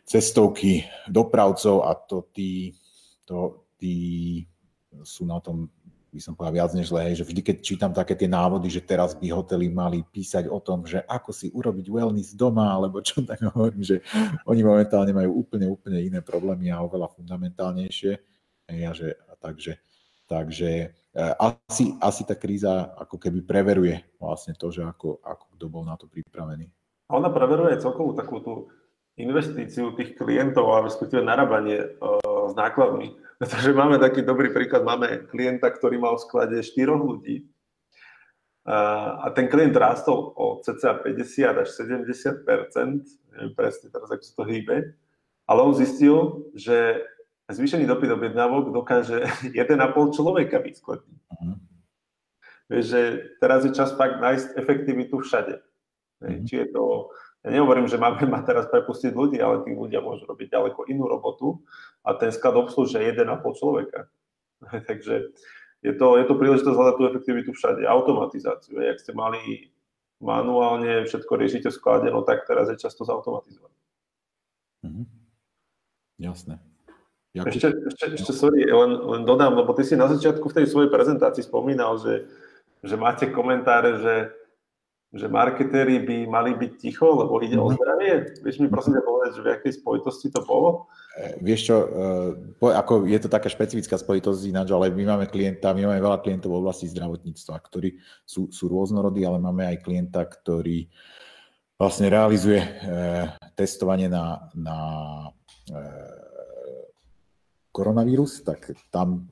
cestovky, dopravcov a to tí, to, tí sú na tom by som povedal viac než zle, že vždy, keď čítam také tie návody, že teraz by hotely mali písať o tom, že ako si urobiť wellness doma, alebo čo tak hovorím, že oni momentálne majú úplne, úplne iné problémy a oveľa fundamentálnejšie. Ja, že, takže, takže e, asi, asi tá kríza ako keby preveruje vlastne to, že ako, ako kto bol na to pripravený. A ona preveruje celkovú takú tú investíciu tých klientov a respektíve narábanie uh, s nákladmi pretože máme taký dobrý príklad, máme klienta, ktorý mal v sklade 4 ľudí a ten klient rástol o cca 50 až 70 neviem presne teraz, ako sa to hýbe, ale on zistil, že zvýšený dopyt objednávok dokáže 1,5 človeka vyskladniť. Uh-huh. Vieš, že teraz je čas fakt nájsť efektivitu všade. Uh-huh. Či je to ja nehovorím, že máme ma teraz prepustiť ľudí, ale tí ľudia môžu robiť ďaleko inú robotu a ten sklad obslúžia 1,5 človeka. Takže je to, je to príležitosť hľadať tú efektivitu všade, automatizáciu. Jak ste mali manuálne všetko riešite v sklade, no tak teraz je často zautomatizovať. Mm-hmm. Jasné. Jakub... Ešte, ešte, ešte sorry, len, len dodám, lebo ty si na začiatku v tej svojej prezentácii spomínal, že, že máte komentáre, že že marketéri by mali byť ticho, lebo ide o mhm. zdravie? Vieš mi prosím povedať, že v akej spojitosti to bolo? E, vieš čo, e, ako je to taká špecifická spojitosť ináč, ale my máme klienta, my máme veľa klientov v oblasti zdravotníctva, ktorí sú, sú rôznorodí, ale máme aj klienta, ktorý vlastne realizuje e, testovanie na, na koronavírus, tak tam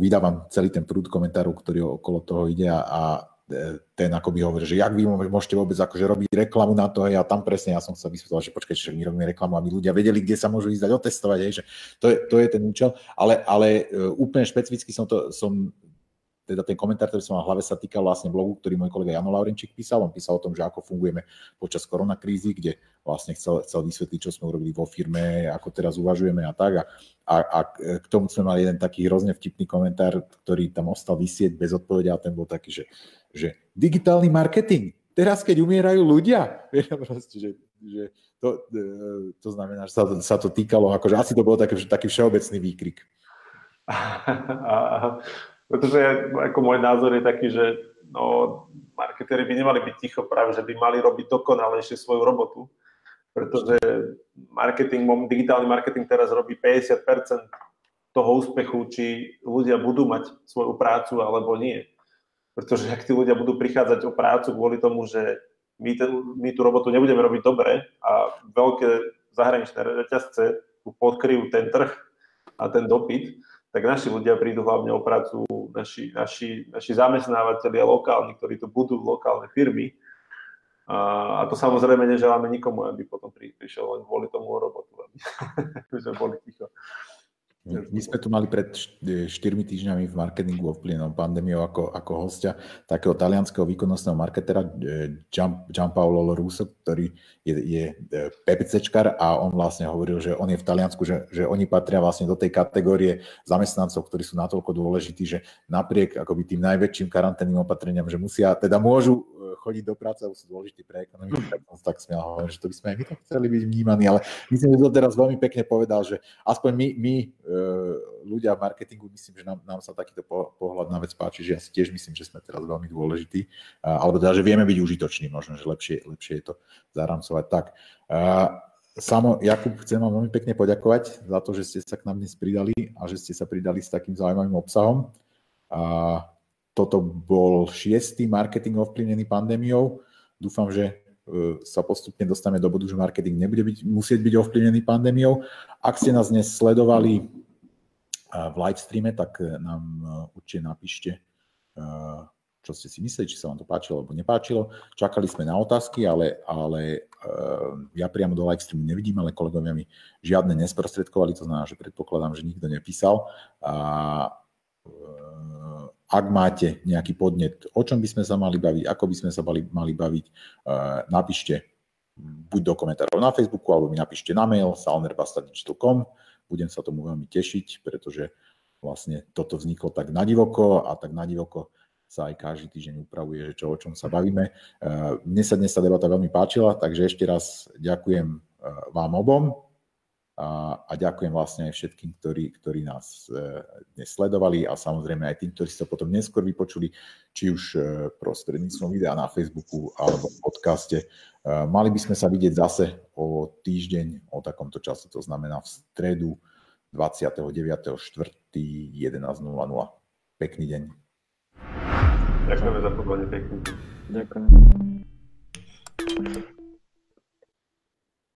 vydávam celý ten prúd komentárov, ktorý okolo toho ide a, ten akoby hovorí, že jak vy môžete vôbec akože robiť reklamu na to, hej, a tam presne ja som sa vysvetlil, že počkajte, že my robíme reklamu, aby ľudia vedeli, kde sa môžu ísť dať otestovať, hej, že to je, to je ten účel, ale, ale e, úplne špecificky som to, som teda ten komentár, ktorý som mal v hlave, sa týkal vlastne blogu, ktorý môj kolega Jano Laurenčík písal. On písal o tom, že ako fungujeme počas koronakrízy, kde vlastne chcel, chcel vysvetliť, čo sme urobili vo firme, ako teraz uvažujeme a tak. A, a, a k tomu sme mali jeden taký hrozne vtipný komentár, ktorý tam ostal vysieť bez odpovede a ten bol taký, že, že digitálny marketing, teraz keď umierajú ľudia, proste, že, že to, e, to znamená, že sa to, sa to týkalo, akože asi to bol taký, taký všeobecný výkrik. Pretože ako môj názor je taký, že no, marketéri by nemali byť ticho, práve že by mali robiť dokonalejšie svoju robotu, pretože marketing, digitálny marketing teraz robí 50% toho úspechu, či ľudia budú mať svoju prácu alebo nie. Pretože ak tí ľudia budú prichádzať o prácu kvôli tomu, že my, ten, my tú robotu nebudeme robiť dobre a veľké zahraničné reťazce podkryjú ten trh a ten dopyt, tak naši ľudia prídu hlavne o prácu, naši, naši, naši zamestnávateľia lokálni, ktorí tu budú lokálne firmy. A, a to samozrejme neželáme nikomu, aby potom prišiel len kvôli tomu robotu, aby sme boli ticho. My sme tu mali pred 4 týždňami v marketingu ovplyvnenom pandémiou ako, ako hostia takého talianského výkonnostného marketera Gian, Gianpaolo Russo, ktorý je, je e, PPCčkar a on vlastne hovoril, že on je v Taliansku, že, že oni patria vlastne do tej kategórie zamestnancov, ktorí sú natoľko dôležití, že napriek akoby tým najväčším karanténnym opatreniam, že musia, teda môžu chodiť do práce, alebo sú dôležití pre ekonomiku, tak som tak smiel hovoriť, že to by sme aj my tak chceli byť vnímaní, ale myslím, že to teraz veľmi pekne povedal, že aspoň my, my e, ľudia v marketingu, myslím, že nám, nám sa takýto pohľad na vec páči, že ja si tiež myslím, že sme teraz veľmi dôležití, alebo teda, že vieme byť užitoční, možno, že lepšie, lepšie je to zaramcovať tak. Samo, Jakub, chcem vám veľmi pekne poďakovať za to, že ste sa k nám dnes pridali a že ste sa pridali s takým zaujímavým obsahom. A toto bol šiestý marketing ovplyvnený pandémiou. Dúfam, že e, sa postupne dostaneme do bodu, že marketing nebude byť, musieť byť ovplyvnený pandémiou. Ak ste nás dnes sledovali e, v live streame, tak e, nám určite napíšte, čo ste si mysleli, či sa vám to páčilo alebo nepáčilo. Čakali sme na otázky, ale, ale ja priamo do live streamu nevidím, ale kolegovia mi žiadne nesprostredkovali, to znamená, že predpokladám, že nikto nepísal. A ak máte nejaký podnet, o čom by sme sa mali baviť, ako by sme sa mali, mali baviť, napíšte buď do komentárov na Facebooku, alebo mi napíšte na mail salnerbastadigital.com. Budem sa tomu veľmi tešiť, pretože vlastne toto vzniklo tak nadivoko a tak nadivoko sa aj každý týždeň upravuje, že čo, o čom sa bavíme. Mne sa dnes tá debata veľmi páčila, takže ešte raz ďakujem vám obom a, a ďakujem vlastne aj všetkým, ktorí, ktorí nás e, dnes sledovali a samozrejme aj tým, ktorí sa potom neskôr vypočuli, či už e, prostredníctvom videa na Facebooku alebo v podcaste. E, mali by sme sa vidieť zase o týždeň o takomto čase, to znamená v stredu 29.4.11.00. Pekný deň. Ďakujeme za pozvanie, pekný Ďakujem.